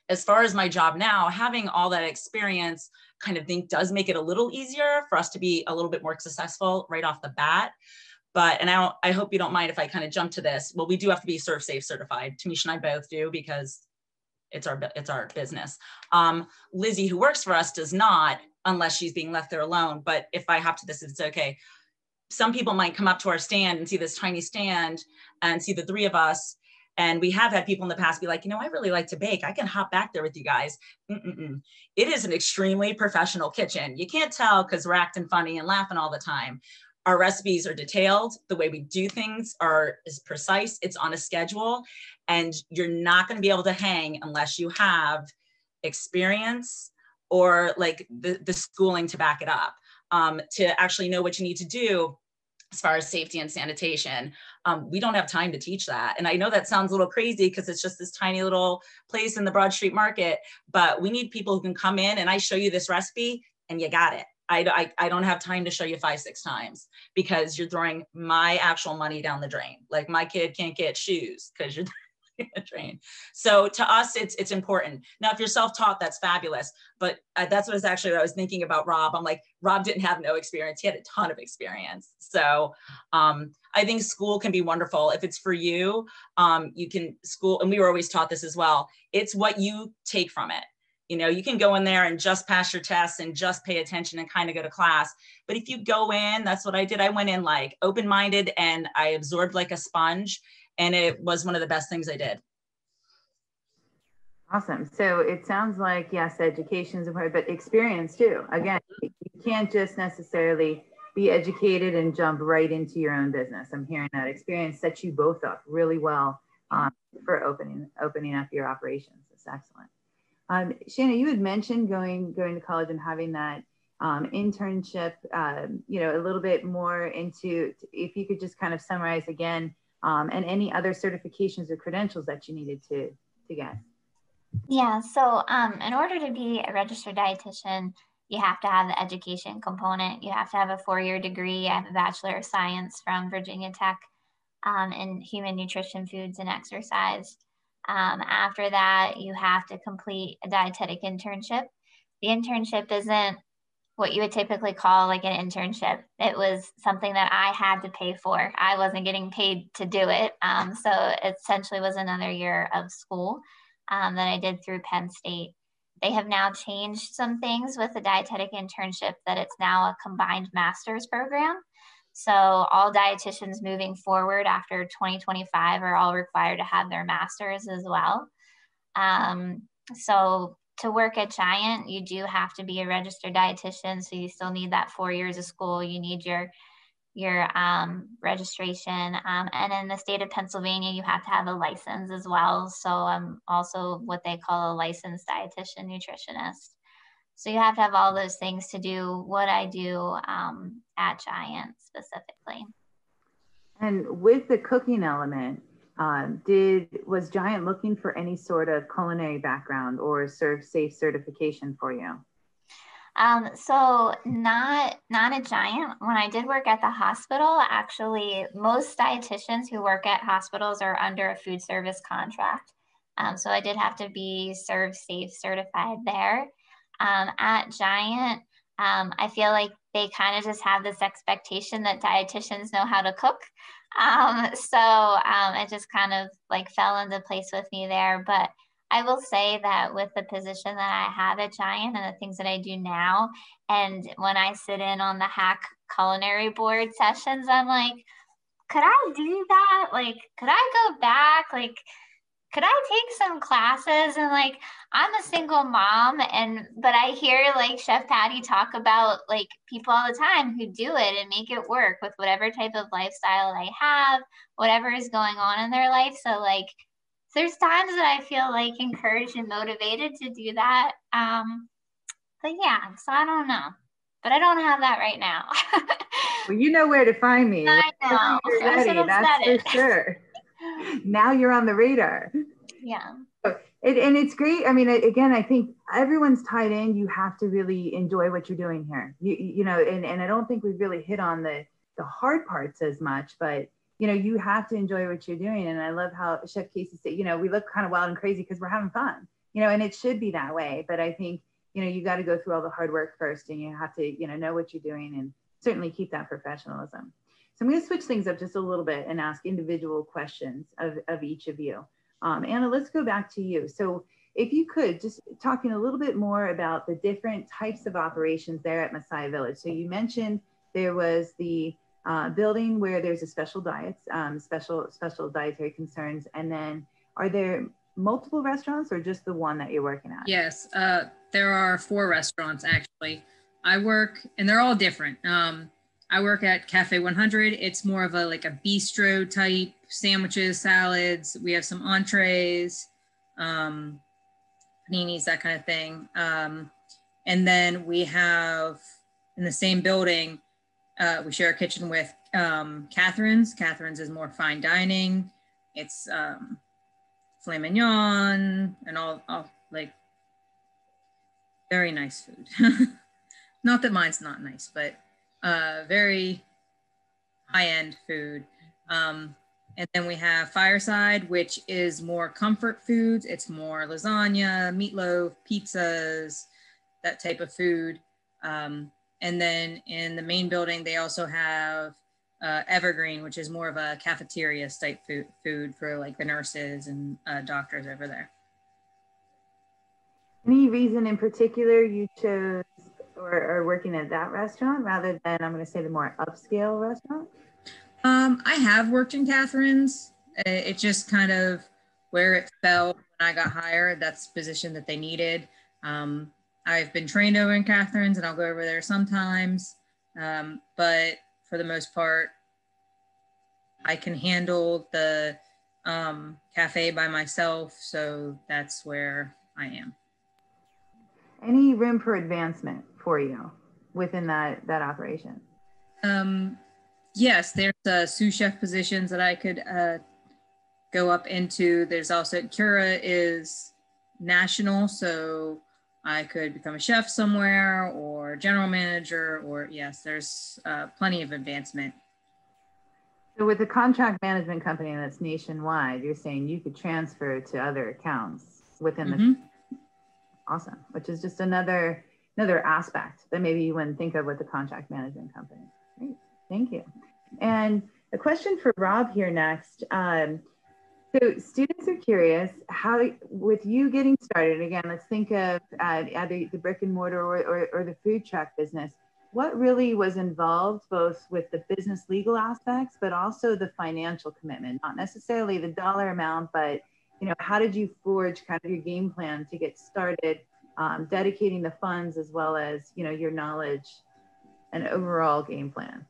as far as my job now, having all that experience kind of think does make it a little easier for us to be a little bit more successful right off the bat. But, and I, I hope you don't mind if I kind of jump to this. Well, we do have to be ServSafe certified. Tamisha and I both do because it's our, it's our business. Um, Lizzie, who works for us, does not unless she's being left there alone. But if I hop to this, it's okay. Some people might come up to our stand and see this tiny stand and see the three of us and we have had people in the past be like, you know, I really like to bake. I can hop back there with you guys. Mm-mm-mm. It is an extremely professional kitchen. You can't tell because we're acting funny and laughing all the time our recipes are detailed the way we do things are is precise it's on a schedule and you're not going to be able to hang unless you have experience or like the, the schooling to back it up um, to actually know what you need to do as far as safety and sanitation. Um, we don't have time to teach that and i know that sounds a little crazy because it's just this tiny little place in the broad street market but we need people who can come in and i show you this recipe and you got it I, I, don't have time to show you five, six times because you're throwing my actual money down the drain. Like my kid can't get shoes because you're [LAUGHS] the drain. So to us, it's it's important. Now, if you're self-taught, that's fabulous. But uh, that's what I was actually what I was thinking about Rob. I'm like, Rob didn't have no experience. He had a ton of experience. So um, I think school can be wonderful. If it's for you, um, you can school, and we were always taught this as well. It's what you take from it you know, you can go in there and just pass your tests and just pay attention and kind of go to class. But if you go in, that's what I did. I went in like open minded and I absorbed like a sponge. And it was one of the best things I did. Awesome. So it sounds like, yes, education is important, but experience too. Again, you can't just necessarily be educated and jump right into your own business. I'm hearing that experience sets you both up really well um, for opening opening up your operations. it's excellent. Um, Shanna, you had mentioned going going to college and having that um, internship. Um, you know, a little bit more into if you could just kind of summarize again, um, and any other certifications or credentials that you needed to to get. Yeah. So, um, in order to be a registered dietitian, you have to have the education component. You have to have a four-year degree. I have a bachelor of science from Virginia Tech um, in human nutrition, foods, and exercise. Um, after that, you have to complete a dietetic internship. The internship isn't what you would typically call like an internship. It was something that I had to pay for. I wasn't getting paid to do it. Um, so it essentially was another year of school um, that I did through Penn State. They have now changed some things with the dietetic internship that it's now a combined master's program. So all dietitians moving forward after 2025 are all required to have their masters as well. Um, so to work at Giant, you do have to be a registered dietitian. So you still need that four years of school. You need your your um, registration. Um, and in the state of Pennsylvania, you have to have a license as well. So I'm also what they call a licensed dietitian nutritionist. So you have to have all those things to do what I do um, at Giant specifically. And with the cooking element, um, did was Giant looking for any sort of culinary background or ServSafe certification for you? Um, so not not a giant. When I did work at the hospital, actually, most dietitians who work at hospitals are under a food service contract. Um, so I did have to be ServSafe certified there um, at Giant, um, I feel like they kind of just have this expectation that dietitians know how to cook. Um, [LAUGHS] so um, it just kind of like fell into place with me there. But I will say that with the position that I have at Giant and the things that I do now, and when I sit in on the HACC culinary board sessions, I'm like, could I do that? Like, could I go back? Like, could I take some classes? And like, I'm a single mom, and but I hear like Chef Patty talk about like people all the time who do it and make it work with whatever type of lifestyle they have, whatever is going on in their life. So like, there's times that I feel like encouraged and motivated to do that. Um, but yeah, so I don't know, but I don't have that right now. [LAUGHS] well, you know where to find me. I know. Ready, that's for sure now you're on the radar. Yeah. It, and it's great. I mean, again, I think everyone's tied in. You have to really enjoy what you're doing here. You, you know, and, and I don't think we've really hit on the, the hard parts as much, but you know, you have to enjoy what you're doing. And I love how Chef Casey said, you know, we look kind of wild and crazy because we're having fun, you know, and it should be that way. But I think, you know, you got to go through all the hard work first and you have to, you know, know what you're doing and certainly keep that professionalism. So I'm going to switch things up just a little bit and ask individual questions of, of each of you. Um, Anna, let's go back to you. So if you could just talking a little bit more about the different types of operations there at Messiah Village. So you mentioned there was the uh, building where there's a special diets, um, special special dietary concerns, and then are there multiple restaurants or just the one that you're working at? Yes, uh, there are four restaurants actually. I work, and they're all different. Um, I work at Cafe 100. It's more of a like a bistro type sandwiches, salads. We have some entrees, um, paninis, that kind of thing. Um, and then we have in the same building, uh, we share a kitchen with um, Catherine's. Catherine's is more fine dining. It's um, filet mignon and all, all like very nice food. [LAUGHS] not that mine's not nice, but uh, very high end food. Um, and then we have Fireside, which is more comfort foods. It's more lasagna, meatloaf, pizzas, that type of food. Um, and then in the main building, they also have uh, Evergreen, which is more of a cafeteria type food, food for like the nurses and uh, doctors over there. Any reason in particular you chose or, or working at that restaurant rather than I'm going to say the more upscale restaurant? Um, I have worked in Catherine's. It just kind of where it fell when I got hired. That's the position that they needed. Um, I've been trained over in Catherine's, and I'll go over there sometimes. Um, but for the most part, I can handle the um, cafe by myself. So that's where I am. Any room for advancement for you within that, that operation? Um, yes, there's uh, sous chef positions that I could uh, go up into. There's also Cura is national, so I could become a chef somewhere or general manager, or yes, there's uh, plenty of advancement. So with the contract management company that's nationwide, you're saying you could transfer to other accounts within the mm-hmm. awesome, which is just another another aspect that maybe you wouldn't think of with the contract management company. Great, thank you. And a question for Rob here next. Um, so students are curious how, with you getting started, again, let's think of uh, either the brick and mortar or, or, or, the food truck business. What really was involved both with the business legal aspects, but also the financial commitment, not necessarily the dollar amount, but you know, how did you forge kind of your game plan to get started, um, dedicating the funds as well as, you know, your knowledge and overall game plan?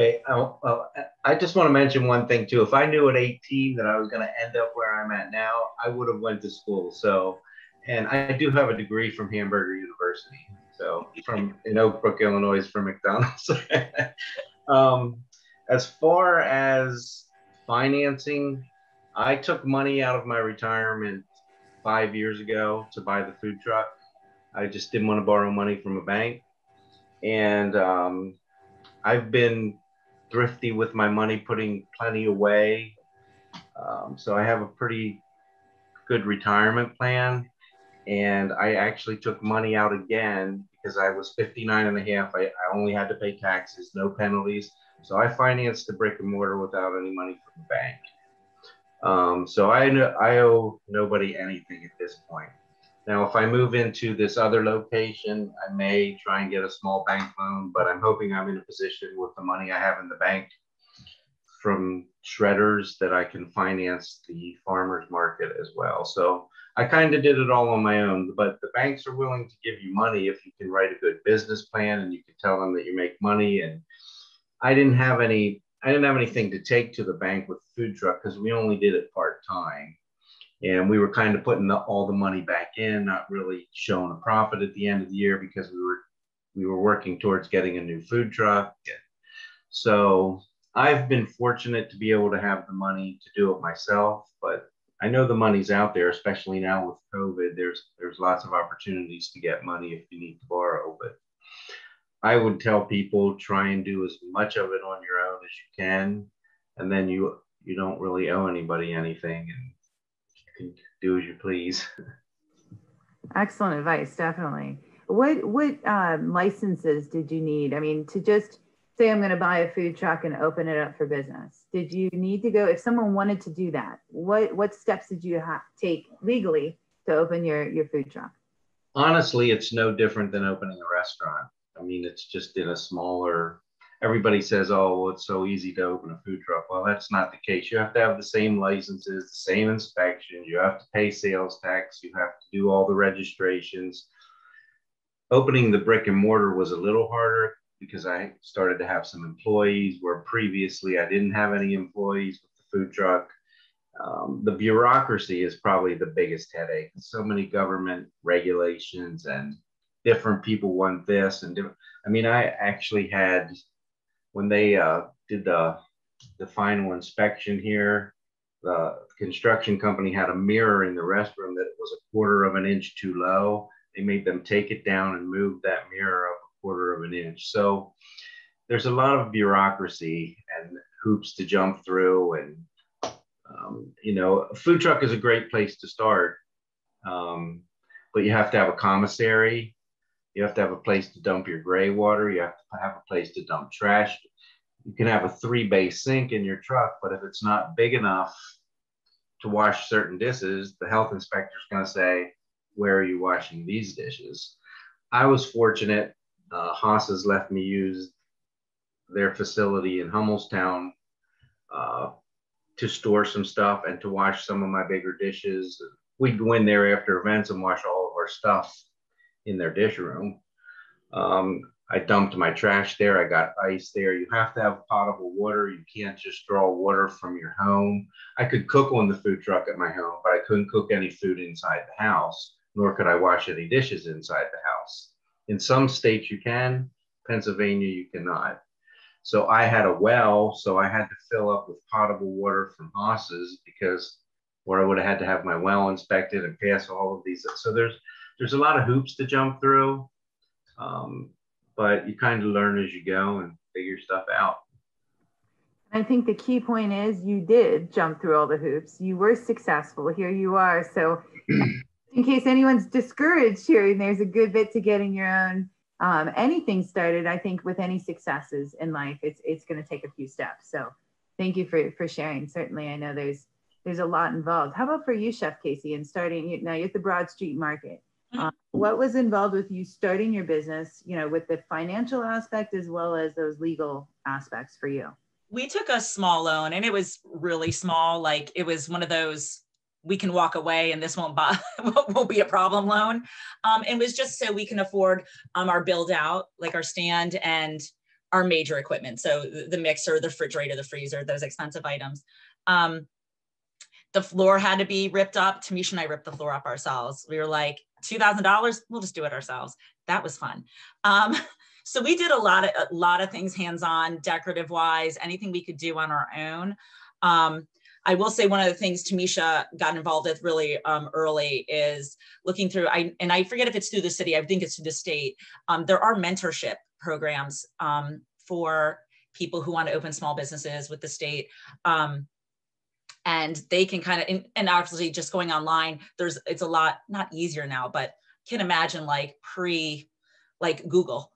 Okay, well, I just want to mention one thing too. If I knew at 18 that I was going to end up where I'm at now, I would have went to school. So, and I do have a degree from Hamburger University. So from [LAUGHS] in Oak Brook, Illinois, from McDonald's. [LAUGHS] um, as far as financing, I took money out of my retirement five years ago to buy the food truck. I just didn't want to borrow money from a bank, and um, I've been thrifty with my money, putting plenty away. Um, so I have a pretty good retirement plan. And I actually took money out again because I was 59 and a half. I, I only had to pay taxes, no penalties. So I financed the brick and mortar without any money from the bank. Um, so I, I owe nobody anything at this point. Now, if I move into this other location, I may try and get a small bank loan, but I'm hoping I'm in a position with the money I have in the bank from shredders that I can finance the farmer's market as well. So I kind of did it all on my own, but the banks are willing to give you money if you can write a good business plan and you can tell them that you make money. And I didn't have any, I didn't have anything to take to the bank with food truck because we only did it part time and we were kind of putting the, all the money back in, not really showing a profit at the end of the year because we were we were working towards getting a new food truck. So I've been fortunate to be able to have the money to do it myself, but I know the money's out there, especially now with COVID. There's there's lots of opportunities to get money if you need to borrow, but I would tell people try and do as much of it on your own as you can, and then you you don't really owe anybody anything, and can do as you please. [LAUGHS] Excellent advice, definitely. What what um, licenses did you need? I mean, to just say I'm going to buy a food truck and open it up for business. Did you need to go if someone wanted to do that? What what steps did you have take legally to open your your food truck? Honestly, it's no different than opening a restaurant. I mean, it's just in a smaller everybody says, oh, well, it's so easy to open a food truck. Well, that's not the case. You have to have the same licenses, the same inspections. You have to pay sales tax. You have to do all the registrations. Opening the brick and mortar was a little harder because I started to have some employees where previously I didn't have any employees with the food truck. Um, the bureaucracy is probably the biggest headache. So many government regulations and different people want this and different. I mean, I actually had when they uh, did the the final inspection here, the construction company had a mirror in the restroom that was a quarter of an inch too low. They made them take it down and move that mirror up a quarter of an inch. So there's a lot of bureaucracy and hoops to jump through. And, um, you know, a food truck is a great place to start. Um, but you have to have a commissary you have to have a place to dump your gray water. You have to have a place to dump trash. You can have a three bay sink in your truck, but if it's not big enough to wash certain dishes, the health inspector is going to say, Where are you washing these dishes? I was fortunate. Uh, Hoss has left me use their facility in Hummelstown uh, to store some stuff and to wash some of my bigger dishes. We'd go in there after events and wash all of our stuff in their dish room. Um, I dumped my trash there. I got ice there. You have to have potable water. You can't just draw water from your home. I could cook on the food truck at my home, but I couldn't cook any food inside the house, nor could I wash any dishes inside the house. In some states, you can. Pennsylvania, you cannot. So I had a well, so I had to fill up with potable water from Hoss's because, or I would have had to have my well inspected and pass all of these. So there's there's a lot of hoops to jump through. Um, but you kind of learn as you go and figure stuff out. I think the key point is you did jump through all the hoops. You were successful. Here you are. So, [CLEARS THROAT] in case anyone's discouraged here, there's a good bit to getting your own um, anything started. I think with any successes in life, it's it's going to take a few steps. So, thank you for for sharing. Certainly, I know there's there's a lot involved. How about for you, Chef Casey, and starting now you're at the Broad Street Market. Mm-hmm. Um, what was involved with you starting your business, you know, with the financial aspect as well as those legal aspects for you? We took a small loan and it was really small. Like it was one of those we can walk away and this won't buy, [LAUGHS] won't be a problem loan. Um, and was just so we can afford um, our build out, like our stand and our major equipment. So the mixer, the refrigerator, the freezer, those expensive items. Um, the floor had to be ripped up. Tamisha and I ripped the floor up ourselves. We were like, $2,000, we'll just do it ourselves. That was fun. Um, [LAUGHS] so we did a lot of, a lot of things hands-on, decorative wise, anything we could do on our own. Um, I will say one of the things Tamisha got involved with really um, early is looking through, I, and I forget if it's through the city, I think it's through the state. Um, there are mentorship programs um, for people who want to open small businesses with the state. Um, and they can kind of and obviously just going online there's it's a lot not easier now but can imagine like pre like google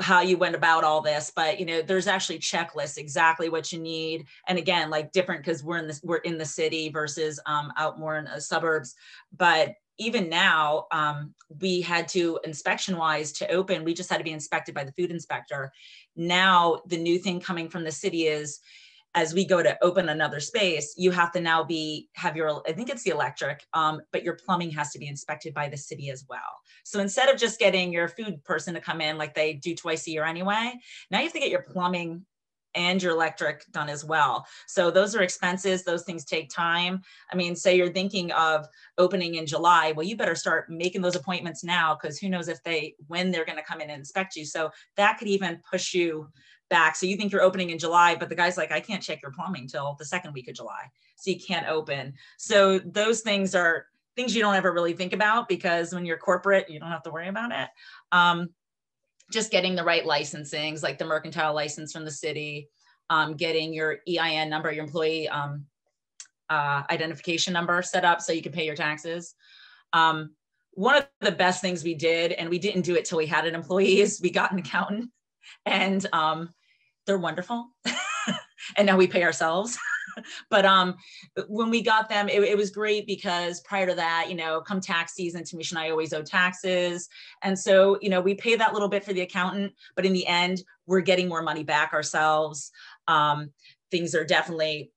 how you went about all this but you know there's actually checklists exactly what you need and again like different because we're in this we're in the city versus um, out more in the suburbs but even now um, we had to inspection wise to open we just had to be inspected by the food inspector. Now the new thing coming from the city is as we go to open another space, you have to now be have your I think it's the electric, um, but your plumbing has to be inspected by the city as well. So instead of just getting your food person to come in like they do twice a year anyway, now you have to get your plumbing and your electric done as well. So those are expenses. Those things take time. I mean, say you're thinking of opening in July. Well, you better start making those appointments now because who knows if they when they're going to come in and inspect you. So that could even push you back. So you think you're opening in July, but the guy's like, I can't check your plumbing till the second week of July. So you can't open. So those things are things you don't ever really think about because when you're corporate, you don't have to worry about it. Um, just getting the right licensings, like the mercantile license from the city, um, getting your EIN number, your employee um, uh, identification number set up so you can pay your taxes. Um, one of the best things we did, and we didn't do it till we had an employee, is we got an accountant. [LAUGHS] And um, they're wonderful. [LAUGHS] and now we pay ourselves. [LAUGHS] but um, when we got them, it, it, was great because prior to that, you know, come tax season, Tamisha and I always owe taxes. And so, you know, we pay that little bit for the accountant, but in the end, we're getting more money back ourselves. Um, things are definitely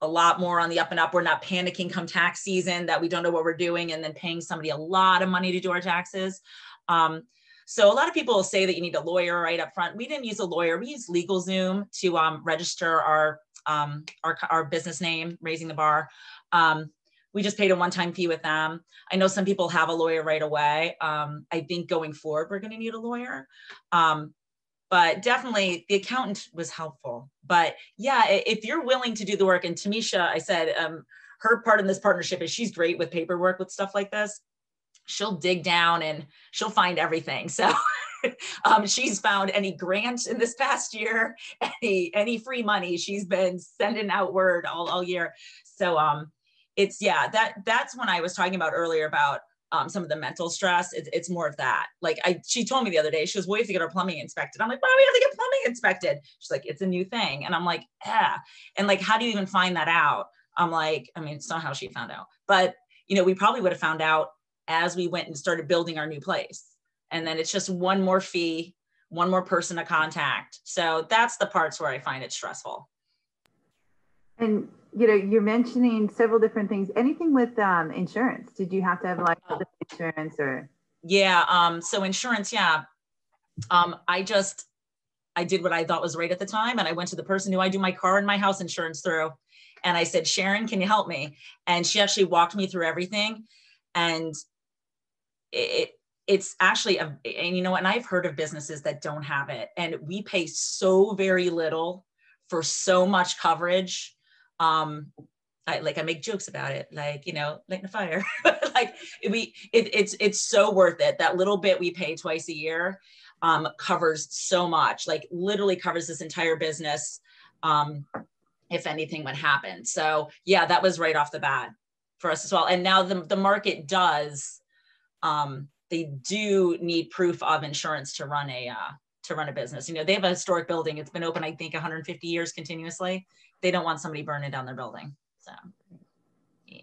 a lot more on the up and up. We're not panicking come tax season that we don't know what we're doing and then paying somebody a lot of money to do our taxes. Um, so a lot of people say that you need a lawyer right up front. We didn't use a lawyer. We used LegalZoom to um, register our, um, our, our business name, Raising the Bar. Um, we just paid a one-time fee with them. I know some people have a lawyer right away. Um, I think going forward, we're going to need a lawyer. Um, but definitely the accountant was helpful. But yeah, if you're willing to do the work, and Tamisha, I said, um, her part in this partnership is she's great with paperwork with stuff like this she'll dig down and she'll find everything. So [LAUGHS] um, she's found any grants in this past year, [LAUGHS] any any free money. She's been sending out word all, all year. So um, it's yeah, that that's when I was talking about earlier about um, some of the mental stress. It, it's more of that. Like I, she told me the other day, she was, "We have to get our plumbing inspected." I'm like, "Why do we have to get plumbing inspected?" She's like, "It's a new thing," and I'm like, "Yeah." And like, how do you even find that out? I'm like, I mean, it's not how she found out, but you know, we probably would have found out as we went and started building our new place. And then it's just one more fee, one more person to contact. So that's the parts where I find it stressful. And you know, you're mentioning several different things. Anything with um, insurance? Did you have to have like oh. insurance or? Yeah. Um, so insurance, yeah. um, I just, I did what I thought was right at the time. And I went to the person who I do my car and my house insurance through. And I said, Sharon, can you help me? And she actually walked me through everything. And it, it's actually a, and you know and I've heard of businesses that don't have it. And we pay so very little for so much coverage. Um, I like I make jokes about it, like you know, lighting a fire. [LAUGHS] like we, it, it's it's so worth it. That little bit we pay twice a year um, covers so much. Like literally covers this entire business. Um, if anything would happen. So yeah, that was right off the bat for us as well. And now the the market does. Um, they do need proof of insurance to run a uh, to run a business. You know, they have a historic building. It's been open, I think, 150 years continuously. They don't want somebody burning down their building. So, yeah.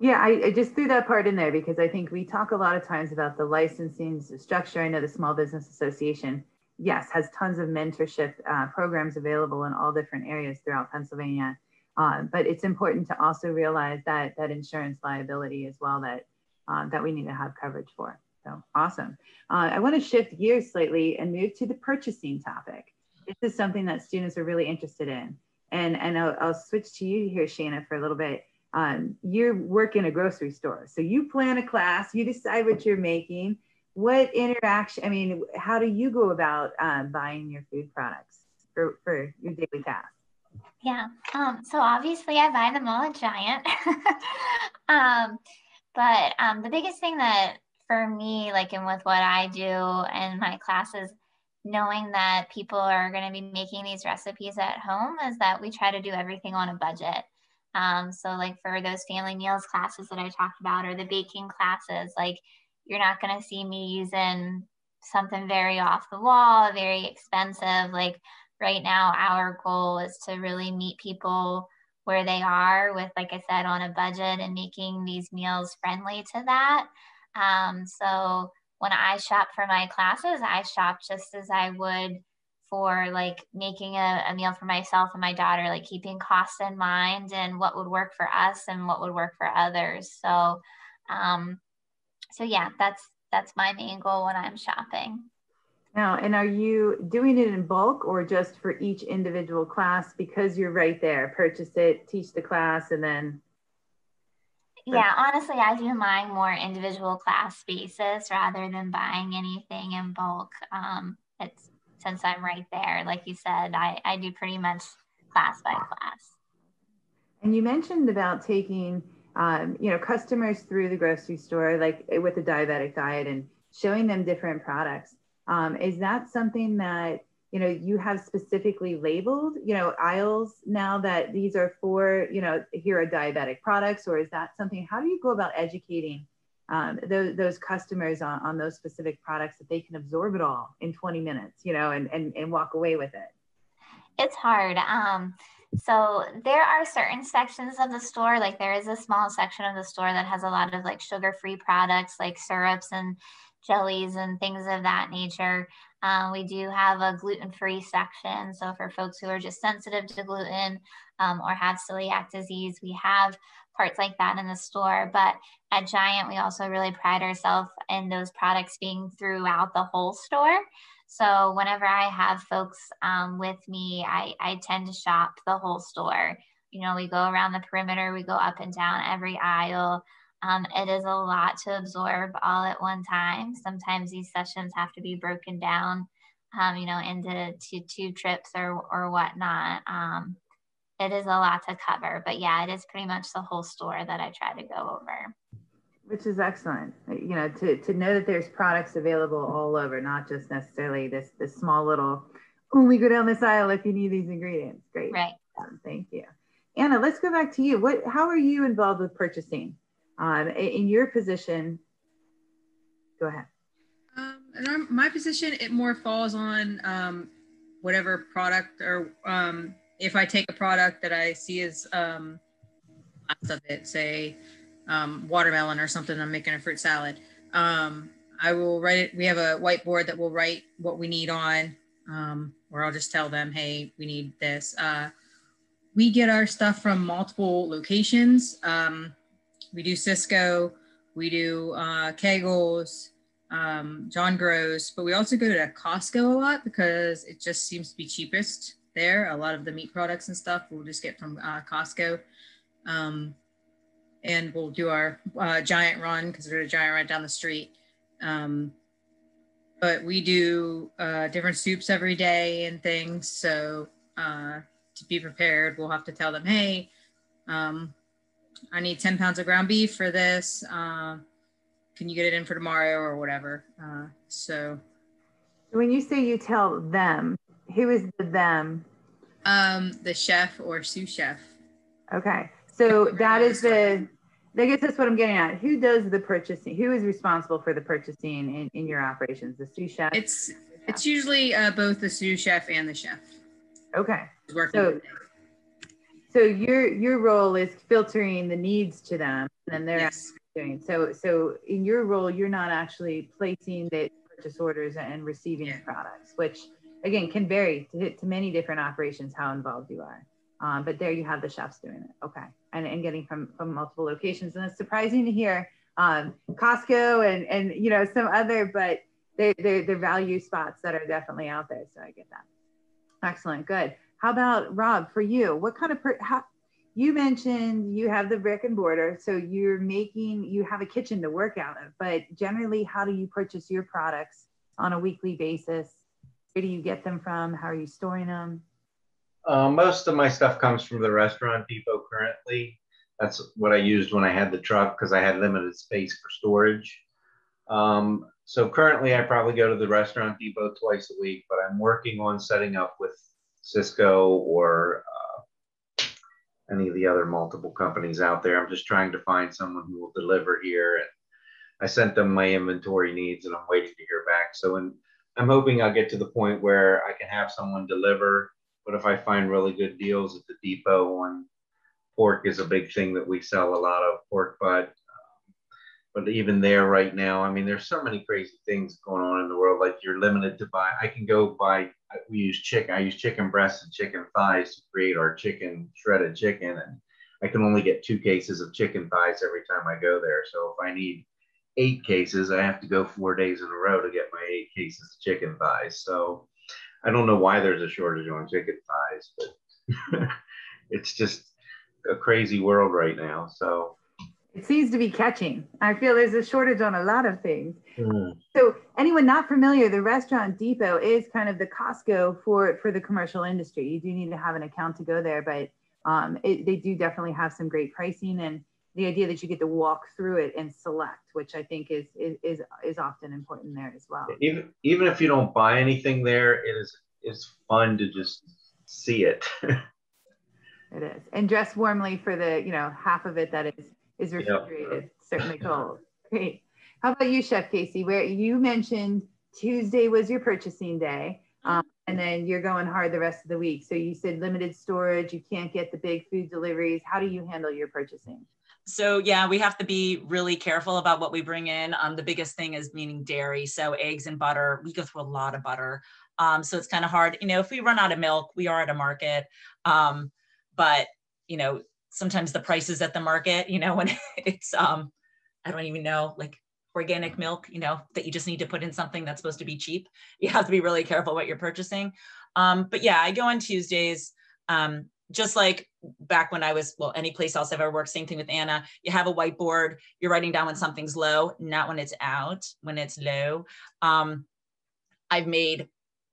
Yeah, I, I, just threw that part in there because I think we talk a lot of times about the licensing structure. I know the Small Business Association, yes, has tons of mentorship uh, programs available in all different areas throughout Pennsylvania. Uh, but it's important to also realize that that insurance liability as well that uh, that we need to have coverage for. So awesome. Uh, I want to shift gears slightly and move to the purchasing topic. This is something that students are really interested in. And, and I'll, I'll switch to you here, Shana, for a little bit. Um, you work in a grocery store. So you plan a class, you decide what you're making. What interaction, I mean, how do you go about um, buying your food products for, for your daily tasks? Yeah. Um, so obviously I buy them all at Giant. [LAUGHS] um, but um, the biggest thing that for me, like, and with what I do in my classes, knowing that people are going to be making these recipes at home is that we try to do everything on a budget. Um, so, like, for those family meals classes that I talked about, or the baking classes, like, you're not going to see me using something very off the wall, very expensive. Like, right now, our goal is to really meet people where they are with, like I said, on a budget and making these meals friendly to that. Um, so when I shop for my classes, I shop just as I would for like making a, a, meal for myself and my daughter, like keeping costs in mind and what would work for us and what would work for others. So, um, so yeah, that's that's my main goal when I'm shopping. Now, and are you doing it in bulk or just for each individual class because you're right there? Purchase it, teach the class, and then. Yeah, honestly, I do mine more individual class basis rather than buying anything in bulk. Um, it's since I'm right there, like you said, I, I do pretty much class by class. And you mentioned about taking, um, you know, customers through the grocery store, like with a diabetic diet, and showing them different products um, is that something that you know you have specifically labeled you know aisles now that these are for you know here are diabetic products or is that something how do you go about educating um, those, those customers on, on those specific products that they can absorb it all in 20 minutes you know and, and, and walk away with it? It's hard um, so there are certain sections of the store like there is a small section of the store that has a lot of like sugar free products like syrups and jellies and things of that nature. Um, we do have a gluten-free section. So for folks who are just sensitive to gluten um, or have celiac disease, we have parts like that in the store. But at Giant, we also really pride ourselves in those products being throughout the whole store. So whenever I have folks um, with me, I, I tend to shop the whole store. You know, we go around the perimeter, we go up and down every aisle. Um, it is a lot to absorb all at one time. Sometimes these sessions have to be broken down, um, you know, into two, two trips or, or whatnot. Um, it is a lot to cover, but yeah, it is pretty much the whole store that I try to go over. Which is excellent, you know, to, to know that there's products available all over, not just necessarily this this small little only go down this aisle if you need these ingredients. Great, right? Um, thank you, Anna. Let's go back to you. What? How are you involved with purchasing? Um, in your position, go ahead. Um, our, my position, it more falls on um, whatever product or um, if I take a product that I see as um, of it, say um, watermelon or something, I'm making a fruit salad. Um, I will write it. We have a whiteboard that will write what we need on, um, or I'll just tell them, hey, we need this. Uh, we get our stuff from multiple locations. Um, we do Sysco, we do uh, Kegel's, um, John Gross, but we also go to Costco a lot because it just seems to be cheapest there. A lot of the meat products and stuff we'll just get from uh, Costco. Um, and we'll do our uh, giant run because there's a giant run down the street. Um, but we do uh, different soups every day and things. So uh, to be prepared, we'll have to tell them, hey, um, I need 10 pounds of ground beef for this. Uh, can you get it in for tomorrow or whatever? Uh, so when you say you tell them, who is the them? Um, the chef or sous chef. Okay. So that is the, I guess that's what I'm getting at. Who does the purchasing? Who is responsible for the purchasing in, in your operations? The sous chef? It's it's usually uh, both the sous chef and the chef. Okay. So, so your your role is filtering the needs to them, and then they're yes. doing so. So in your role, you're not actually placing the purchase orders and receiving yeah. products, which again can vary to, to many different operations how involved you are. Um, but there you have the chefs doing it. Okay. And, and getting from, from multiple locations. And it's surprising to hear um, Costco and, and, you know, some other, but they're, they're, they're value spots that are definitely out there. So I get that. Excellent. Good. How about Rob for you? What kind of, per, how, you mentioned you have the brick and mortar. So you're making, you have a kitchen to work out of, but generally how do you purchase your products on a weekly basis? Where do you get them from? How are you storing them? Uh, most of my stuff comes from the restaurant depot currently. That's what I used when I had the truck because I had limited space for storage. Um, so currently, I probably go to the restaurant depot twice a week, but I'm working on setting up with Sysco or uh, any of the other multiple companies out there. I'm just trying to find someone who will deliver here. And I sent them my inventory needs, and I'm waiting to hear back. So, in, I'm hoping I'll get to the point where I can have someone deliver but if I find really good deals at the depot on pork is a big thing that we sell a lot of pork butt. But even there right now, I mean, there's so many crazy things going on in the world. Like you're limited to buy. I can go buy. We use chicken. I use chicken breasts and chicken thighs to create our chicken shredded chicken, and I can only get two cases of chicken thighs every time I go there. So if I need eight cases, I have to go four days in a row to get my eight cases of chicken thighs. So I don't know why there's a shortage on chicken thighs, but [LAUGHS] it's just a crazy world right now. So it seems to be catching. I feel there's a shortage on a lot of things. Mm. So anyone not familiar, the restaurant depot is kind of the Costco for for the commercial industry. You do need to have an account to go there, but um, it, they do definitely have some great pricing and the idea that you get to walk through it and select, which I think is is is, is often important there as well. Even even if you don't buy anything there, it is it's fun to just see it. [LAUGHS] it is, and dress warmly for the you know half of it that is is refrigerated, yep. certainly cold. Great. How about you, Chef Casey? Where you mentioned Tuesday was your purchasing day. Um, and then you're going hard the rest of the week. So you said limited storage, you can't get the big food deliveries. How do you handle your purchasing? So yeah, we have to be really careful about what we bring in. Um, the biggest thing is meaning dairy. So eggs and butter, we go through a lot of butter. Um, so it's kind of hard. You know, if we run out of milk, we are at a market. Um, but you know, sometimes the prices at the market, you know, when [LAUGHS] it's um, I don't even know, like organic milk, you know, that you just need to put in something that's supposed to be cheap. You have to be really careful what you're purchasing. Um, but yeah, I go on Tuesdays. Um, just like back when I was, well, any place else I've ever worked, same thing with Anna. You have a whiteboard, you're writing down when something's low, not when it's out, when it's low. Um, I've made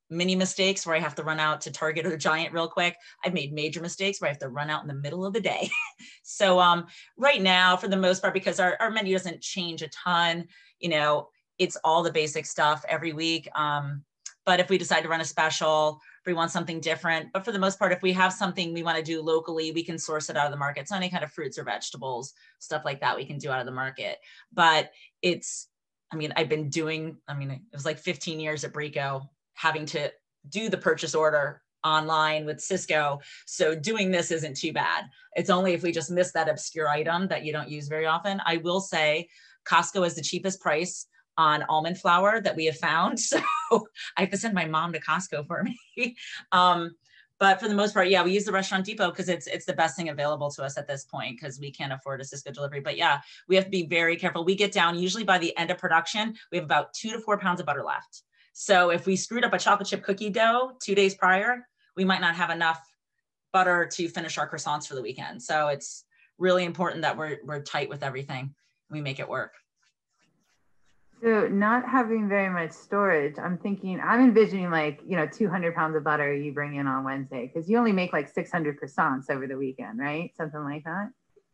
mini mistakes where I have to run out to Target or Giant real quick. I've made major mistakes where I have to run out in the middle of the day. [LAUGHS] so um, right now, for the most part, because our, our menu doesn't change a ton, you know, it's all the basic stuff every week. Um, but if we decide to run a special if we want something different. But for the most part, if we have something we want to do locally, we can source it out of the market. So any kind of fruits or vegetables, stuff like that, we can do out of the market. But it's, I mean, I've been doing, I mean, it was like 15 years at Bricco having to do the purchase order online with Sysco. So doing this isn't too bad. It's only if we just miss that obscure item that you don't use very often. I will say Costco is the cheapest price on almond flour that we have found. [LAUGHS] So I have to send my mom to Costco for me. [LAUGHS] um, but for the most part, yeah, we use the restaurant depot because it's it's the best thing available to us at this point because we can't afford a Sysco delivery. But yeah, we have to be very careful. We get down usually by the end of production, we have about two to four pounds of butter left. So if we screwed up a chocolate chip cookie dough two days prior, we might not have enough butter to finish our croissants for the weekend. So it's really important that we're we're tight with everything. We make it work. So not having very much storage, I'm thinking, I'm envisioning like, you know, 200 pounds of butter you bring in on Wednesday because you only make like 600 croissants over the weekend, right? Something like that.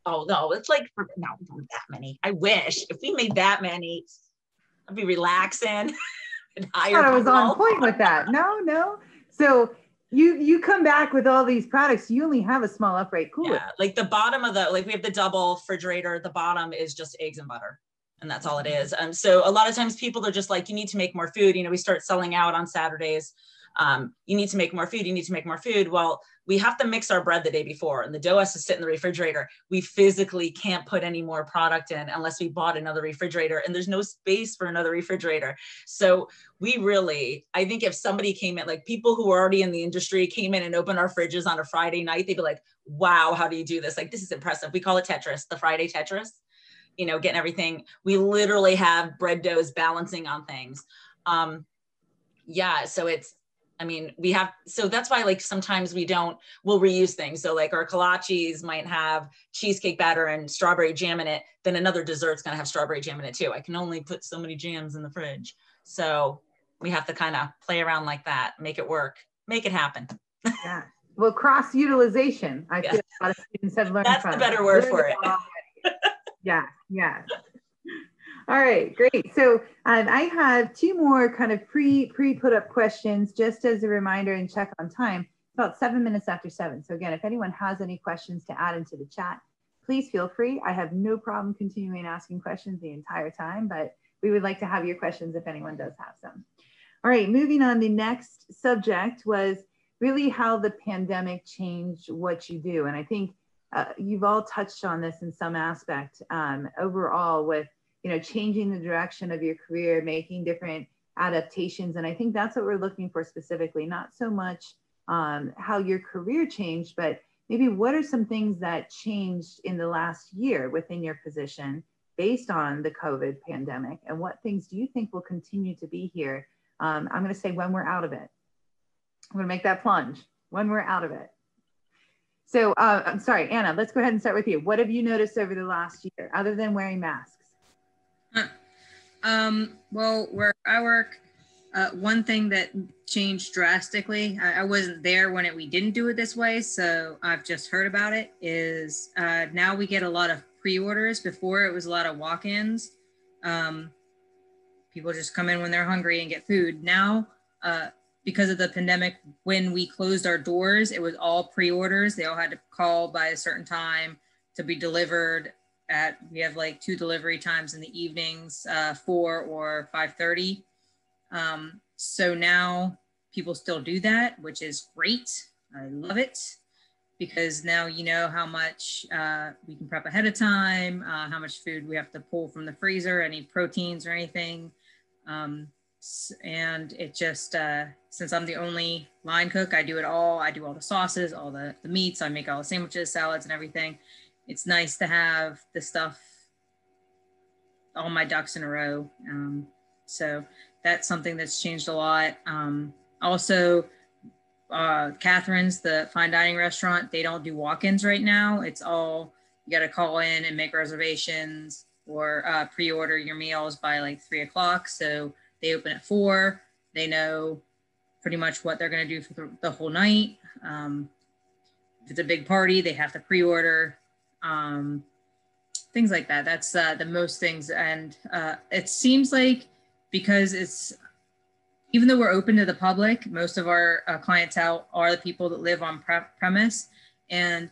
Oh no, it's like no, not that many. I wish if we made that many, I'd be relaxing. [LAUGHS] [LAUGHS] I thought I was on point with that. No, no. So you you come back with all these products. You only have a small upright cooler. Yeah, like the bottom of the like we have the double refrigerator. The bottom is just eggs and butter and that's all it is. Um, so a lot of times people are just like, you need to make more food. You know, we start selling out on Saturdays. Um, you need to make more food. You need to make more food. Well, we have to mix our bread the day before, and the dough has to sit in the refrigerator. We physically can't put any more product in unless we bought another refrigerator, and there's no space for another refrigerator. So we really, I think, if somebody came in, like people who are already in the industry came in and opened our fridges on a Friday night, they'd be like, "Wow, how do you do this? Like this is impressive." We call it Tetris, the Friday Tetris you know, getting everything. We literally have bread doughs balancing on things. Um, yeah, so it's, I mean, we have, so that's why like sometimes we don't, we'll reuse things. So like our kolaches might have cheesecake batter and strawberry jam in it, then another dessert's gonna have strawberry jam in it too. I can only put so many jams in the fridge. So we have to kind of play around like that, make it work, make it happen. yeah. Well, cross utilization. I yeah. feel a lot of students have learned. That's from. the better word for it. Yeah, [LAUGHS] yeah. All right, great. So um, I have two more kind of pre pre put up questions just as a reminder and check on time. About seven minutes after seven. So again, if anyone has any questions to add into the chat, please feel free. I have no problem continuing asking questions the entire time, but we would like to have your questions if anyone does have some. All right, moving on. The next subject was really how the pandemic changed what you do. And I think uh, you've all touched on this in some aspect um, overall with you know changing the direction of your career making different adaptations. And i think that's what we're looking for specifically not so much um, how your career changed but maybe what are some things that changed in the last year within your position based on the covid pandemic? And what things do you think will continue to be here? Um, i'm going to say when we're out of it. I'm going to make that plunge. When we're out of it. So uh, I'm sorry, Anna, let's go ahead and start with you. What have you noticed over the last year other than wearing masks? Um, well, where I work, uh, one thing that changed drastically, I, I, wasn't there when it, we didn't do it this way, so I've just heard about it, is uh, now we get a lot of pre-orders. Before it was a lot of walk-ins. Um, people just come in when they're hungry and get food. Now uh, because of the pandemic, when we closed our doors, it was all pre-orders. They all had to call by a certain time to be delivered at, we have like two delivery times in the evenings, uh, four or 5.30. Um, so now people still do that, which is great. I love it because now you know how much uh, we can prep ahead of time, uh, how much food we have to pull from the freezer, any proteins or anything. Um, and it just uh, since i'm the only line cook i do it all i do all the sauces all the, the meats i make all the sandwiches salads and everything it's nice to have the stuff all my ducks in a row um, so that's something that's changed a lot um, also uh, catherine's the fine dining restaurant they don't do walk-ins right now it's all you got to call in and make reservations or uh, pre-order your meals by like three o'clock so they open at four. They know pretty much what they're going to do for the, whole night. Um, if it's a big party, they have to pre-order. Um, things like that. That's uh, the most things. And uh, it seems like because it's, even though we're open to the public, most of our uh, clientele are the people that live on pre- premise and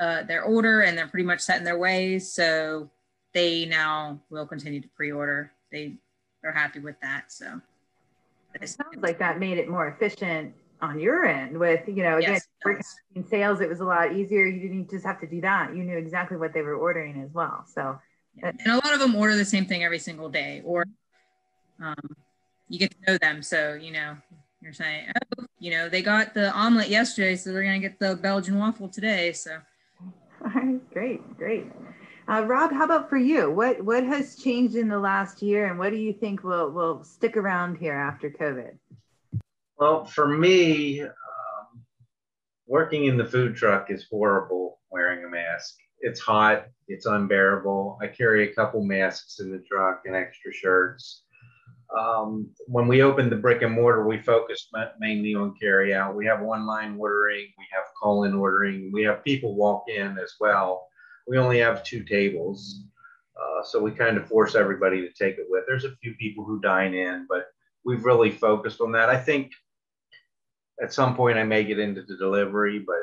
uh, they're older and they're pretty much set in their ways. So they now will continue to pre-order. They are happy with that. So it sounds like that made it more efficient on your end with, you know, again, yes, in sales, it was a lot easier. You didn't just have to do that. You knew exactly what they were ordering as well. So, yeah. and a lot of them order the same thing every single day, or um, you get to know them. So, you know, you're saying, oh, you know, they got the omelet yesterday, so they're going to get the Belgian waffle today. So, [LAUGHS] all right, great, great. Uh, Rob, how about for you? What what has changed in the last year, and what do you think will will stick around here after COVID? Well, for me, um, working in the food truck is horrible. Wearing a mask, it's hot, it's unbearable. I carry a couple masks in the truck and extra shirts um, when we opened the brick and mortar, we focused mainly on carry out. We have online ordering, we have call in ordering, we have people walk in as well. We only have two tables. Uh, so we kind of force everybody to take it with. There's a few people who dine in, but we've really focused on that. I think at some point I may get into the delivery, but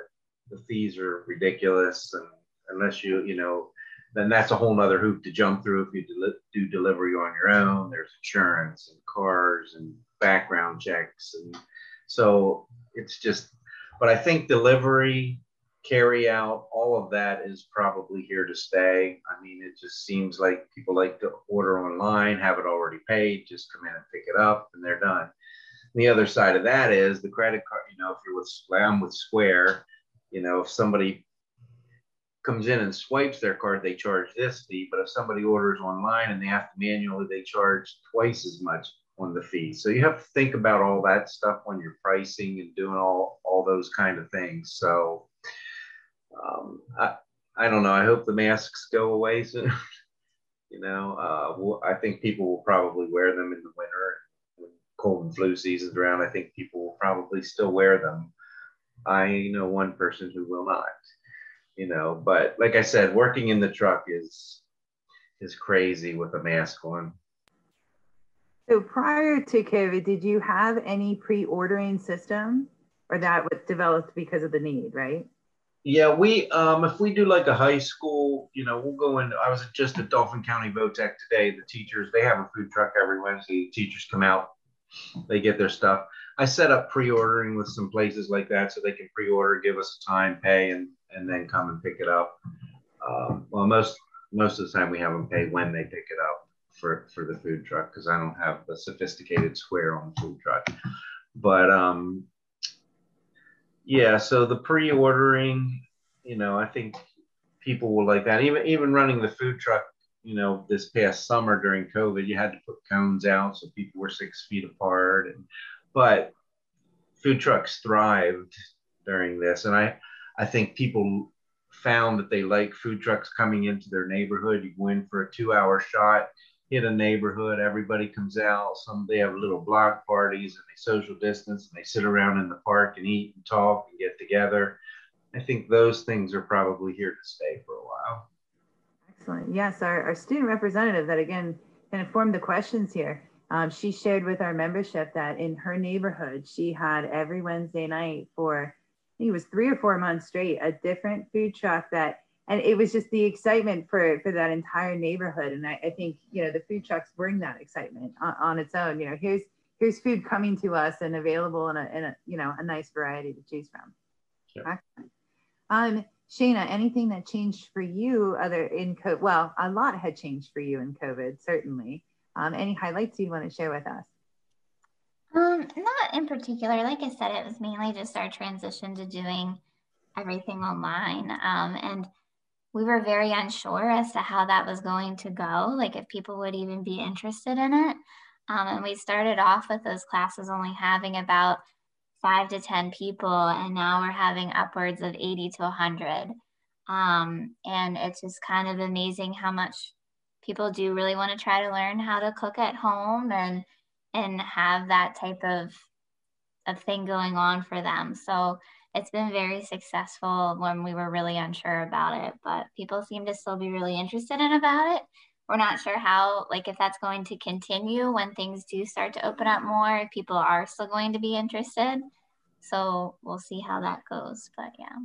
the fees are ridiculous. And unless you, you know, then that's a whole nother hoop to jump through if you del- do delivery on your own. There's insurance and cars and background checks. And so it's just, but I think delivery, carry out, all of that is probably here to stay. I mean, it just seems like people like to order online, have it already paid, just come in and pick it up and they're done. The other side of that is the credit card, you know, if you're with, I'm with Square, you know, if somebody comes in and swipes their card, they charge this fee. But if somebody orders online and they have to manually, they charge twice as much on the fee. So you have to think about all that stuff when you're pricing and doing all all those kind of things. So um, I I don't know. I hope the masks go away soon. [LAUGHS] you know, uh, I think people will probably wear them in the winter cold and flu season's around. I think people will probably still wear them. I know one person who will not you know. But like I said, working in the truck is is crazy with a mask on. So prior to COVID, did you have any pre-ordering system, or that was developed because of the need, right? Yeah, we um, if we do like a high school, you know, we'll go in. I was just at Dauphin County Votech today. The teachers they have a food truck every Wednesday. The teachers come out, they get their stuff. I set up pre-ordering with some places like that so they can pre-order, give us a time, pay, and and then come and pick it up. Um, well, most most of the time we have them pay when they pick it up for for the food truck because I don't have the sophisticated square on the food truck. But um, yeah, so the pre-ordering, you know, I think people will like that. Even even running the food truck, you know, this past summer during COVID, you had to put cones out so people were six feet apart, and but food trucks thrived during this, and I I think people found that they like food trucks coming into their neighborhood. You go in for a two hour shot, hit a neighborhood, everybody comes out. Some they have little block parties and they social distance and they sit around in the park and eat and talk and get together. I think those things are probably here to stay for a while. Excellent. Yes, our, our student representative that again kind of formed the questions here. Um, she shared with our membership that in her neighborhood, she had every Wednesday night for I think it was three or four months straight, a different food truck that, and it was just the excitement for for that entire neighborhood. And I, I think you know the food trucks bring that excitement on, on, its own. You know, here's here's food coming to us and available in a, in a you know a nice variety to choose from. Sure. Um, Shana, anything that changed for you other in COVID? Well, a lot had changed for you in COVID, certainly. Um, any highlights you'd want to share with us? Um, not in particular. Like I said, it was mainly just our transition to doing everything online. Um, and we were very unsure as to how that was going to go, like if people would even be interested in it. Um, and we started off with those classes only having about five to 10 people, and now we're having upwards of 80 to 100. Um, and it's just kind of amazing how much people do really want to try to learn how to cook at home and and have that type of of thing going on for them. So it's been very successful when we were really unsure about it, but people seem to still be really interested in about it. We're not sure how, like, if that's going to continue when things do start to open up more, if people are still going to be interested. So we'll see how that goes. But yeah.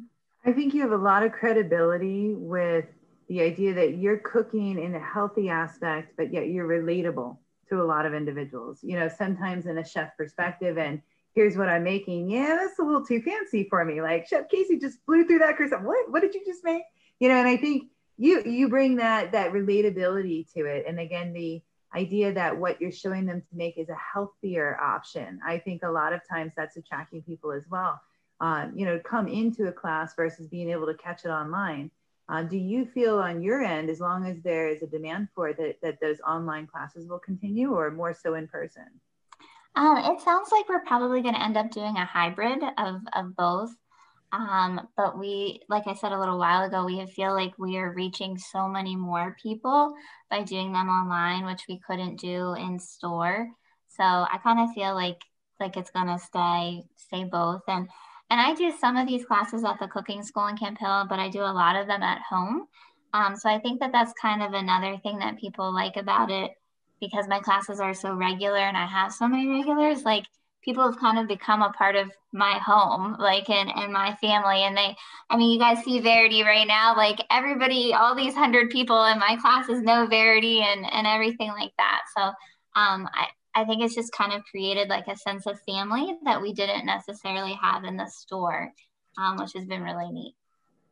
I think you have a lot of credibility with the idea that you're cooking in a healthy aspect, but yet you're relatable to a lot of individuals. You know, sometimes in a chef perspective, and here's what I'm making. Yeah, that's a little too fancy for me. Like Chef Casey just blew through that croissant. What? What did you just make? You know, and I think you you bring that that relatability to it. And again, the idea that what you're showing them to make is a healthier option. I think a lot of times that's attracting people as well. Um, you know, come into a class versus being able to catch it online. Uh, do you feel on your end, as long as there is a demand for it, that, that those online classes will continue or more so in person? Um, it sounds like we're probably going to end up doing a hybrid of, of both. Um, but we, like I said a little while ago, we feel like we are reaching so many more people by doing them online, which we couldn't do in store. So I kind of feel like like it's gonna stay stay both. And and I do some of these classes at the cooking school in Camp Hill, but I do a lot of them at home. Um, so I think that that's kind of another thing that people like about it because my classes are so regular and I have so many regulars. Like people have kind of become a part of my home, like and and my family. And they, I mean, you guys see Verity right now. Like everybody, all these hundred people in my classes know Verity and and everything like that. So um, I I think it's just kind of created like a sense of family that we didn't necessarily have in the store, um, which has been really neat.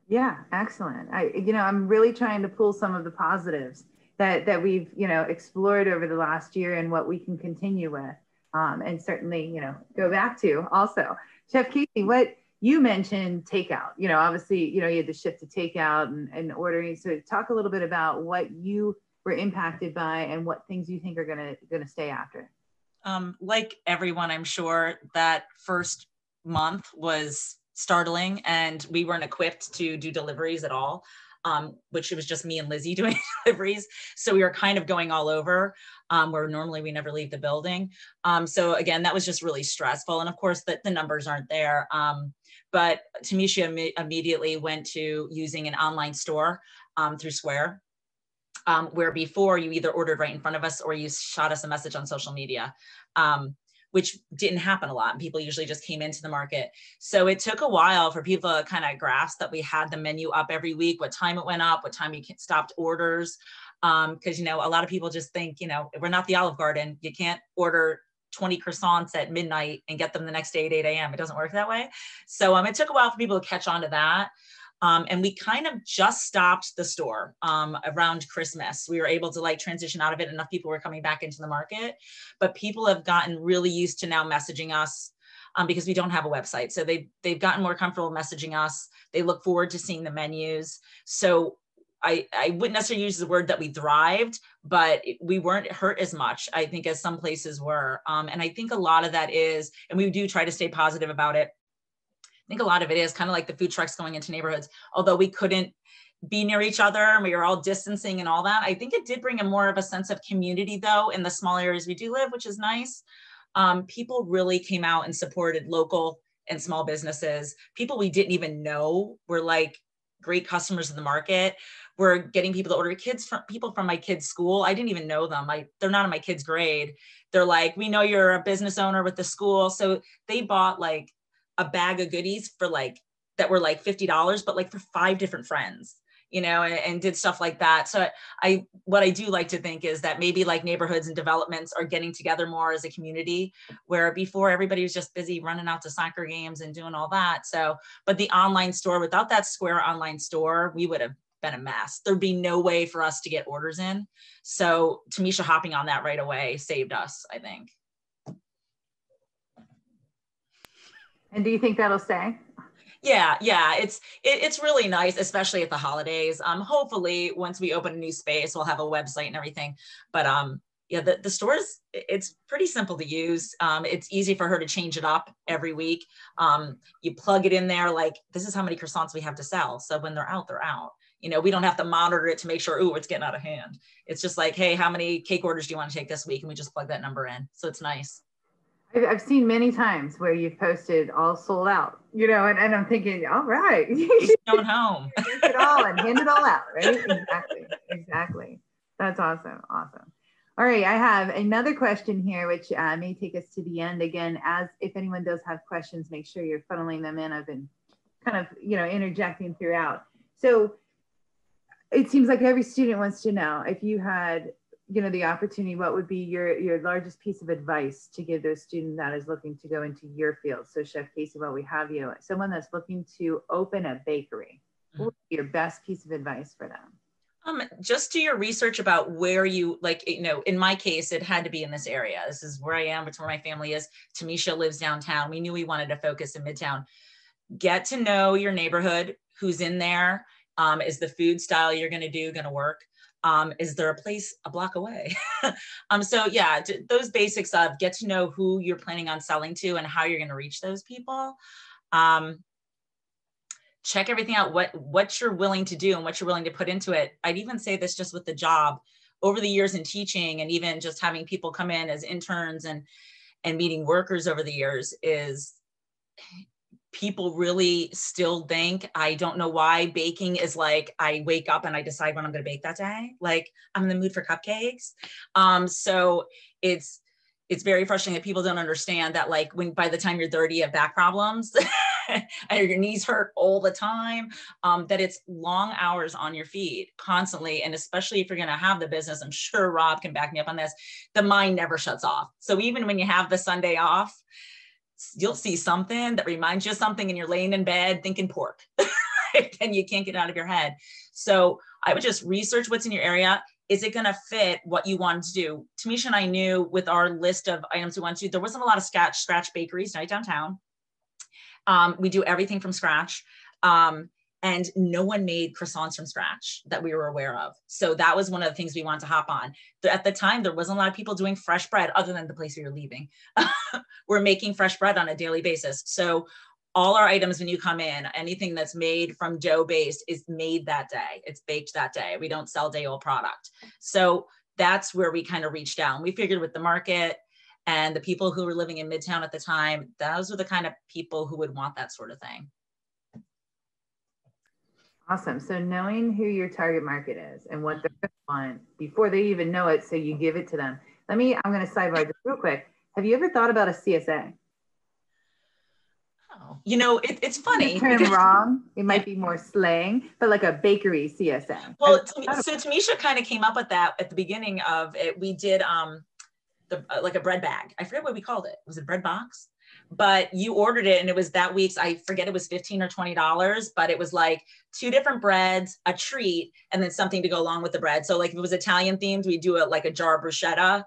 Yeah, excellent. I, you know, I'm really trying to pull some of the positives that that we've, you know, explored over the last year and what we can continue with, um, and certainly, you know, go back to also. Chef Casey, what you mentioned takeout. You know, obviously, you know, you had to shift to takeout and, and ordering. So talk a little bit about what you were impacted by and what things you think are gonna gonna stay after? Um, like everyone, I'm sure that first month was startling and we weren't equipped to do deliveries at all. Um, which it was just me and Lizzie [LAUGHS] doing deliveries. So we were kind of going all over um, where normally we never leave the building. Um, so again, that was just really stressful. And of course the, the numbers aren't there. Um, but Tamisha Im immediately went to using an online store um, through Square um, where before you either ordered right in front of us or you shot us a message on social media, um, which didn't happen a lot. And people usually just came into the market. So it took a while for people to kind of grasp that we had the menu up every week, what time it went up, what time you stopped orders. Because, um, you know, a lot of people just think, you know, we're not the Olive Garden. You can't order 20 croissants at midnight and get them the next day at 8 a.m. It doesn't work that way. So um, it took a while for people to catch on to that. Um, and we kind of just stopped the store um, around Christmas. We were able to like transition out of it. Enough people were coming back into the market, but people have gotten really used to now messaging us um, because we don't have a website. So they they've gotten more comfortable messaging us. They look forward to seeing the menus. So I, I wouldn't necessarily use the word that we thrived, but we weren't hurt as much, I think, as some places were. Um, and I think a lot of that is, and we do try to stay positive about it. I think a lot of it is kind of like the food trucks going into neighborhoods. Although we couldn't be near each other and we were all distancing and all that, I think it did bring a more of a sense of community though in the small areas we do live, which is nice. Um, people really came out and supported local and small businesses. People we didn't even know were like great customers in the market. We're getting people to order kids from people from my kids' school. I didn't even know them. I they're not in my kids' grade. They're like, we know you're a business owner with the school. So they bought like a bag of goodies for like that were like $50 but like for five different friends you know and, and, did stuff like that. So i what i do like to think is that maybe like neighborhoods and developments are getting together more as a community where before everybody was just busy running out to soccer games and doing all that. So but the online store without that square online store we would have been a mess. There'd be no way for us to get orders in. So tamisha hopping on that right away saved us i think And do you think that'll stay? Yeah, yeah, it's it, it's really nice, especially at the holidays. Um, hopefully, once we open a new space, we'll have a website and everything. But um, yeah, the the stores it's pretty simple to use. Um, it's easy for her to change it up every week. Um, you plug it in there, like this is how many croissants we have to sell. So when they're out, they're out. You know, we don't have to monitor it to make sure, oh, it's getting out of hand. It's just like, hey, how many cake orders do you want to take this week? And we just plug that number in. So it's nice. I've seen many times where you've posted all sold out, you know, and, and I'm thinking, all right, [LAUGHS] going home, Take it all and hand it all out, right? Exactly, exactly. That's awesome, awesome. All right, I have another question here, which uh, may take us to the end again. As if anyone does have questions, make sure you're funneling them in. I've been kind of, you know, interjecting throughout. So it seems like every student wants to know if you had you know the opportunity what would be your your largest piece of advice to give those student that is looking to go into your field so chef casey while we have you someone that's looking to open a bakery what would be your best piece of advice for them Um, just do your research about where you like, you know, in my case, it had to be in this area. This is where I am. It's where my family is. Tamisha lives downtown. We knew we wanted to focus in Midtown. Get to know your neighborhood, who's in there. Um, is the food style you're going to do going to work? Um, is there a place a block away? [LAUGHS] um, so yeah, those basics of get to know who you're planning on selling to and how you're going to reach those people. Um, check everything out what what you're willing to do and what you're willing to put into it i'd even say this just with the job over the years in teaching and even just having people come in as interns and and meeting workers over the years is people really still think i don't know why baking is like i wake up and i decide when i'm going to bake that day. Like i'm in the mood for cupcakes. Um so it's it's very frustrating that people don't understand that like when by the time you're 30 you have back problems [LAUGHS] and your knees hurt all the time um, that it's long hours on your feet constantly. And especially if you're going to have the business i'm sure rob can back me up on this the mind never shuts off. So even when you have the sunday off you'll see something that reminds you of something and you're laying in bed thinking pork [LAUGHS] and you can't get out of your head so i would just research what's in your area is it going to fit what you want to do? Tamisha and I knew with our list of items we want to do, there wasn't a lot of scratch scratch bakeries right downtown. Um, we do everything from scratch. Um, and no one made croissants from scratch that we were aware of. So that was one of the things we wanted to hop on. At the time, there wasn't a lot of people doing fresh bread other than the place we were leaving. [LAUGHS] we're making fresh bread on a daily basis. So all our items when you come in, anything that's made from dough based is made that day. It's baked that day. We don't sell day old product. So that's where we kind of reached down. We figured with the market and the people who were living in Midtown at the time, those are the kind of people who would want that sort of thing. Awesome. So knowing who your target market is and what they want before they even know it, so you give it to them. Let me, I'm going to sidebar just real quick. Have you ever thought about a CSA? You know, it, it's funny. Term wrong. It might be more slang, but like a bakery CSM. Well, so Tamisha kind of came up with that at the beginning of it. We did um the uh, like a bread bag. I forget what we called it. Was it bread box? But you ordered it and it was that week's. I forget it was fifteen or twenty dollars, but it was like two different breads, a treat, and then something to go along with the bread. So like if it was Italian themed, we do it like a jar of bruschetta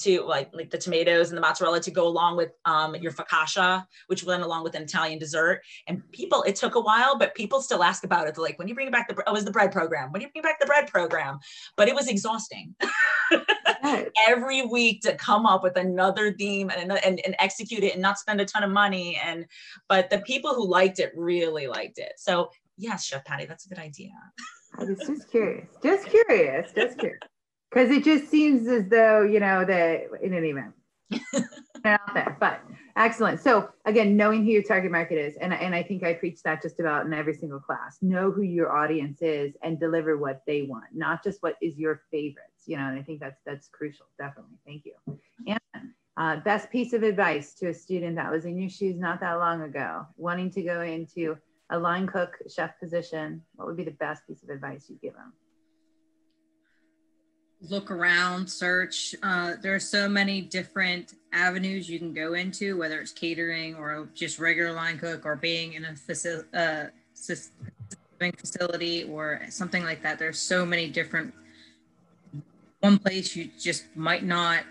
to like like the tomatoes and the mozzarella to go along with um, your focaccia, which went along with an Italian dessert. And people, it took a while, but people still ask about it. They're like, when you bring back the, oh, it was the bread program. When you bring back the bread program? But it was exhausting. [LAUGHS] Every week to come up with another theme and, and, and execute it and not spend a ton of money. And, but the people who liked it really liked it. So yes, Chef Patty, that's a good idea. I was just curious, just curious, just curious because it just seems as though you know that in any event. [LAUGHS] Out there but excellent. So again knowing who your target market is and, and i think i preach that just about in every single class. Know who your audience is and deliver what they want not just what is your favorites you know and i think that's that's crucial definitely. Thank you. And uh, best piece of advice to a student that was in your shoes not that long ago wanting to go into a line cook chef position what would be the best piece of advice you give them look around, search. Uh, there are so many different avenues you can go into, whether it's catering or just regular line cook or being in a facility, uh, facility or something like that. There's so many different. One place you just might not.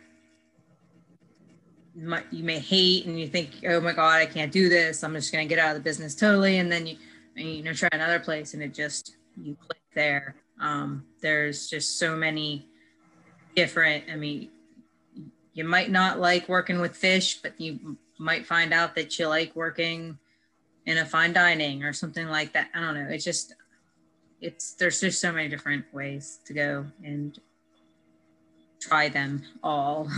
Might, you may hate and you think, oh my god, I can't do this. I'm just gonna get out of the business totally, and then you, you know, try another place, and it just you click there. Um, there's just so many different. I mean, you might not like working with fish, but you might find out that you like working in a fine dining or something like that. I don't know. It's just, it's, there's just so many different ways to go and try them all.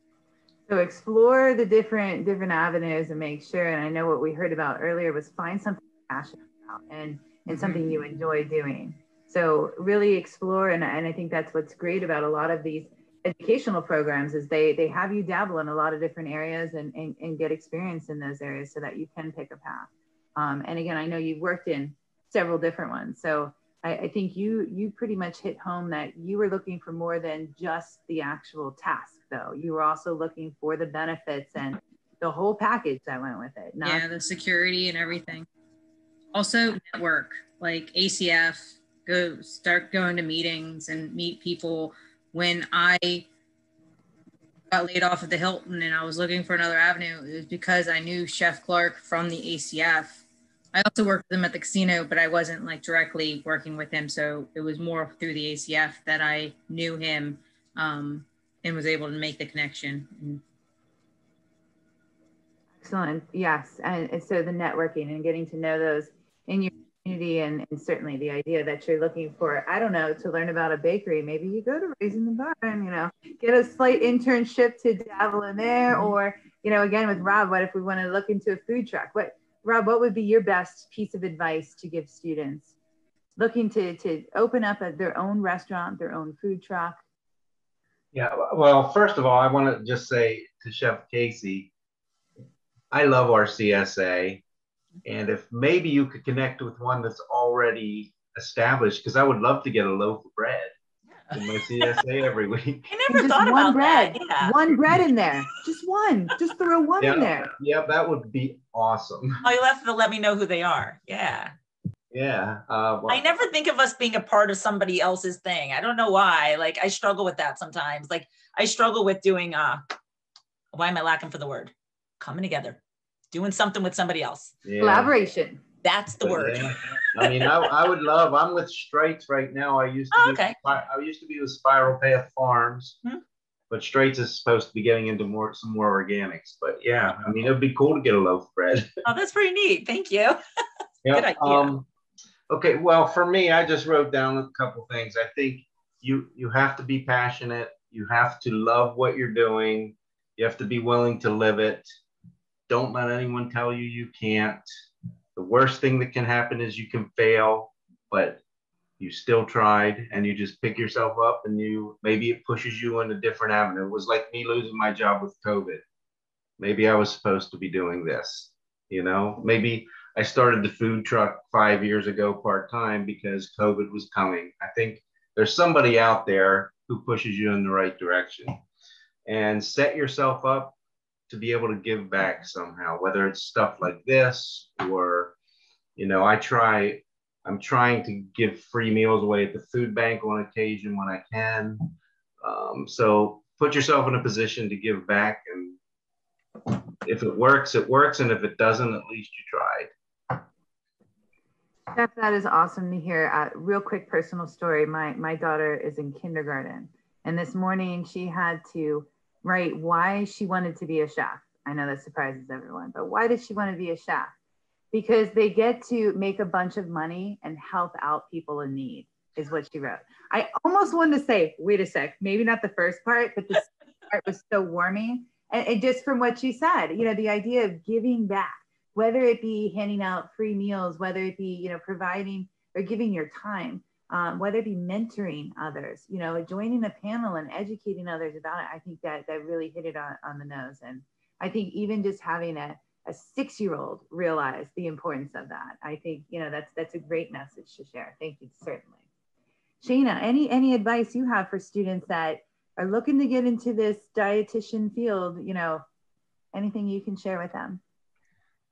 [LAUGHS] so explore the different, different avenues and make sure. And I know what we heard about earlier was find something passionate about and, and mm-hmm. something you enjoy doing. So really explore, and, and I think that's what's great about a lot of these educational programs is they they have you dabble in a lot of different areas and, and, and get experience in those areas so that you can pick a path. Um, and again, I know you've worked in several different ones. So I, I, think you you pretty much hit home that you were looking for more than just the actual task though. You were also looking for the benefits and the whole package that went with it. yeah, the security and everything. Also network, like ACF, go start going to meetings and meet people when I got laid off at the Hilton and I was looking for another avenue, it was because I knew Chef Clark from the ACF. I also worked with him at the casino, but I wasn't like directly working with him. So it was more through the ACF that I knew him um, and was able to make the connection. Excellent. Yes. And, and so the networking and getting to know those in your community and, and, certainly the idea that you're looking for, I don't know, to learn about a bakery, maybe you go to Raising the Bar and, you know, get a slight internship to dabble in there. Mm-hmm. Or, you know, again, with Rob, what if we want to look into a food truck? What, Rob, what would be your best piece of advice to give students looking to, to open up a, their own restaurant, their own food truck? Yeah, well, first of all, I want to just say to Chef Casey, I love our CSA. And if maybe you could connect with one that's already established, because I would love to get a loaf of bread in my CSA every [LAUGHS] week. I never just thought one about bread, that. Yeah. one bread in there, just one, just throw one yeah, in there. Yeah, that would be awesome. [LAUGHS] Oh, you'll have to let me know who they are. Yeah. Yeah. Uh, well, I never think of us being a part of somebody else's thing. I don't know why. Like I struggle with that sometimes. Like I struggle with doing uh why am I lacking for the word? Coming together, doing something with somebody else. yeah. Collaboration. That's the But, word. yeah, I mean, I, I would love. I'm with Strites right now. I used to. Oh, be, okay. I used to be with Spiral Path Farms, Hmm. but Strites is supposed to be getting into more some more organics. But yeah, I mean, it'd be cool to get a loaf of bread. [LAUGHS] Oh, that's pretty neat. Thank you. [LAUGHS] Yeah. Good idea. Um, okay. Well, for me, I just wrote down a couple things. I think you you have to be passionate. You have to love what you're doing. You have to be willing to live it. Don't let anyone tell you you can't. The worst thing that can happen is you can fail, but you still tried and you just pick yourself up and you maybe it pushes you in a different avenue. It was like me losing my job with COVID. Maybe I was supposed to be doing this, you know, maybe I started the food truck five years ago part time because COVID was coming. I think there's somebody out there who pushes you in the right direction and set yourself up to be able to give back somehow, whether it's stuff like this or, you know, I try, I'm trying to give free meals away at the food bank on occasion when I can. Um, so put yourself in a position to give back and if it works, it works. And if it doesn't, at least you tried. Jeff, that is awesome to hear. Uh, real quick personal story. My my daughter is in kindergarten, and this morning she had to write why she wanted to be a chef. I know that surprises everyone, but why did she want to be a chef? Because they get to make a bunch of money and help out people in need, is what she wrote. I almost wanted to say, wait a sec, maybe not the first part, but the [LAUGHS] part was so warming. And, and just from what she said, you know, the idea of giving back whether it be handing out free meals, whether it be, you know, providing or giving your time, um, whether it be mentoring others, you know, joining a panel and educating others about it. I think that that really hit it on, on the nose. And I think even just having a, a six-year-old realize the importance of that, I think, you know, that's that's a great message to share. Thank you, certainly. Shayna, any any advice you have for students that are looking to get into this dietitian field, you know, anything you can share with them?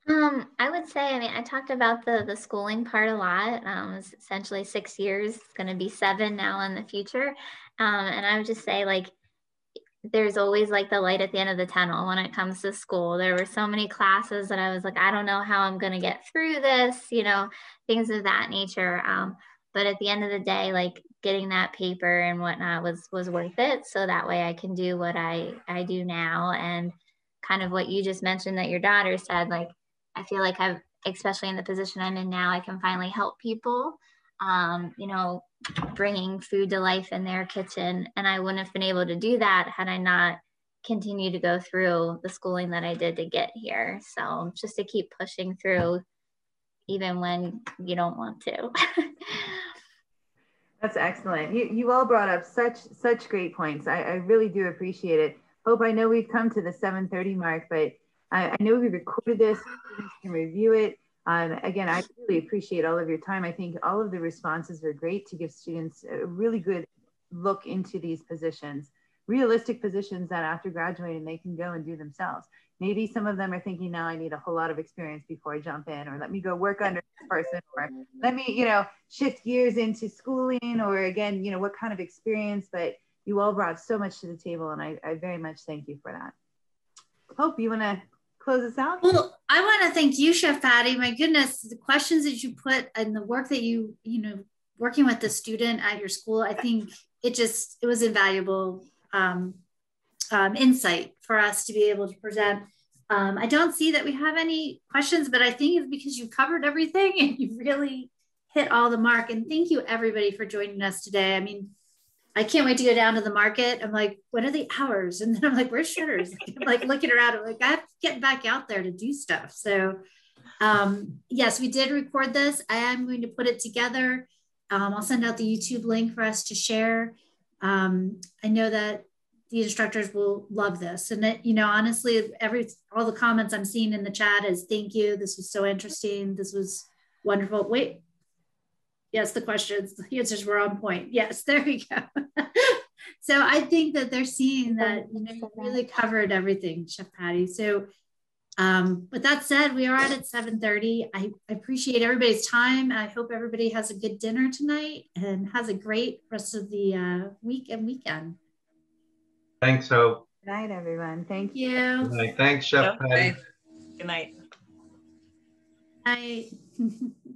Um, I would say, I mean, I talked about the the schooling part a lot. Um, it's essentially six years. It's going to be seven now in the future. Um, and I would just say, like, there's always like the light at the end of the tunnel when it comes to school. There were so many classes that I was like, I don't know how I'm going to get through this, you know, things of that nature. Um, but at the end of the day, like getting that paper and whatnot was was worth it. So that way I can do what I I do now and kind of what you just mentioned that your daughter said, like I feel like I've, especially in the position I'm in now, I can finally help people, um, you know, bringing food to life in their kitchen. And I wouldn't have been able to do that had I not continued to go through the schooling that I did to get here. So just to keep pushing through, even when you don't want to. [LAUGHS] That's excellent. You, you all brought up such such great points. I, I really do appreciate it. Hope I know we've come to the 7:30 mark, but I, I know we recorded this. Students can review it. Um, again, I really appreciate all of your time. I think all of the responses were great to give students a really good look into these positions. realistic positions that after graduating they can go and do themselves. Maybe some of them are thinking now I need a whole lot of experience before I jump in, or let me go work under this person, or let me, you know, shift gears into schooling, or again, you know, what kind of experience. But you all brought so much to the table, and I, I very much thank you for that. Hope you want to close us out? Well, I want to thank you, Chef Patty. My goodness, the questions that you put and the work that you, you know, working with the student at your school, I think it just, it was invaluable um, um, insight for us to be able to present. Um, I don't see that we have any questions, but I think it's because you covered everything [LAUGHS] and you really hit all the mark. And thank you everybody for joining us today. I mean, I can't wait to go down to the market. I'm like, what are the hours? [LAUGHS] And then I'm like, where's Shredders? [LAUGHS] I'm like looking around. I'm like, I have to get back out there to do stuff. So um, yes, we did record this. I am going to put it together. Um, I'll send out the YouTube link for us to share. Um, I know that the instructors will love this. And that, you know, honestly, every all the comments I'm seeing in the chat is thank you. This was so interesting. This was wonderful. Wait, Yes, the questions, the answers were on point. Yes, [LAUGHS] there we go. so I think that they're seeing that you know you really covered everything, Chef Patty. So um, with that said, we are at at 7:30. I, I appreciate everybody's time. I hope everybody has a good dinner tonight and has a great rest of the uh, week and weekend. Thanks, Hope. Good night, everyone. Thank you. Good night. Thanks, Chef Patty. Good night. Night. [LAUGHS]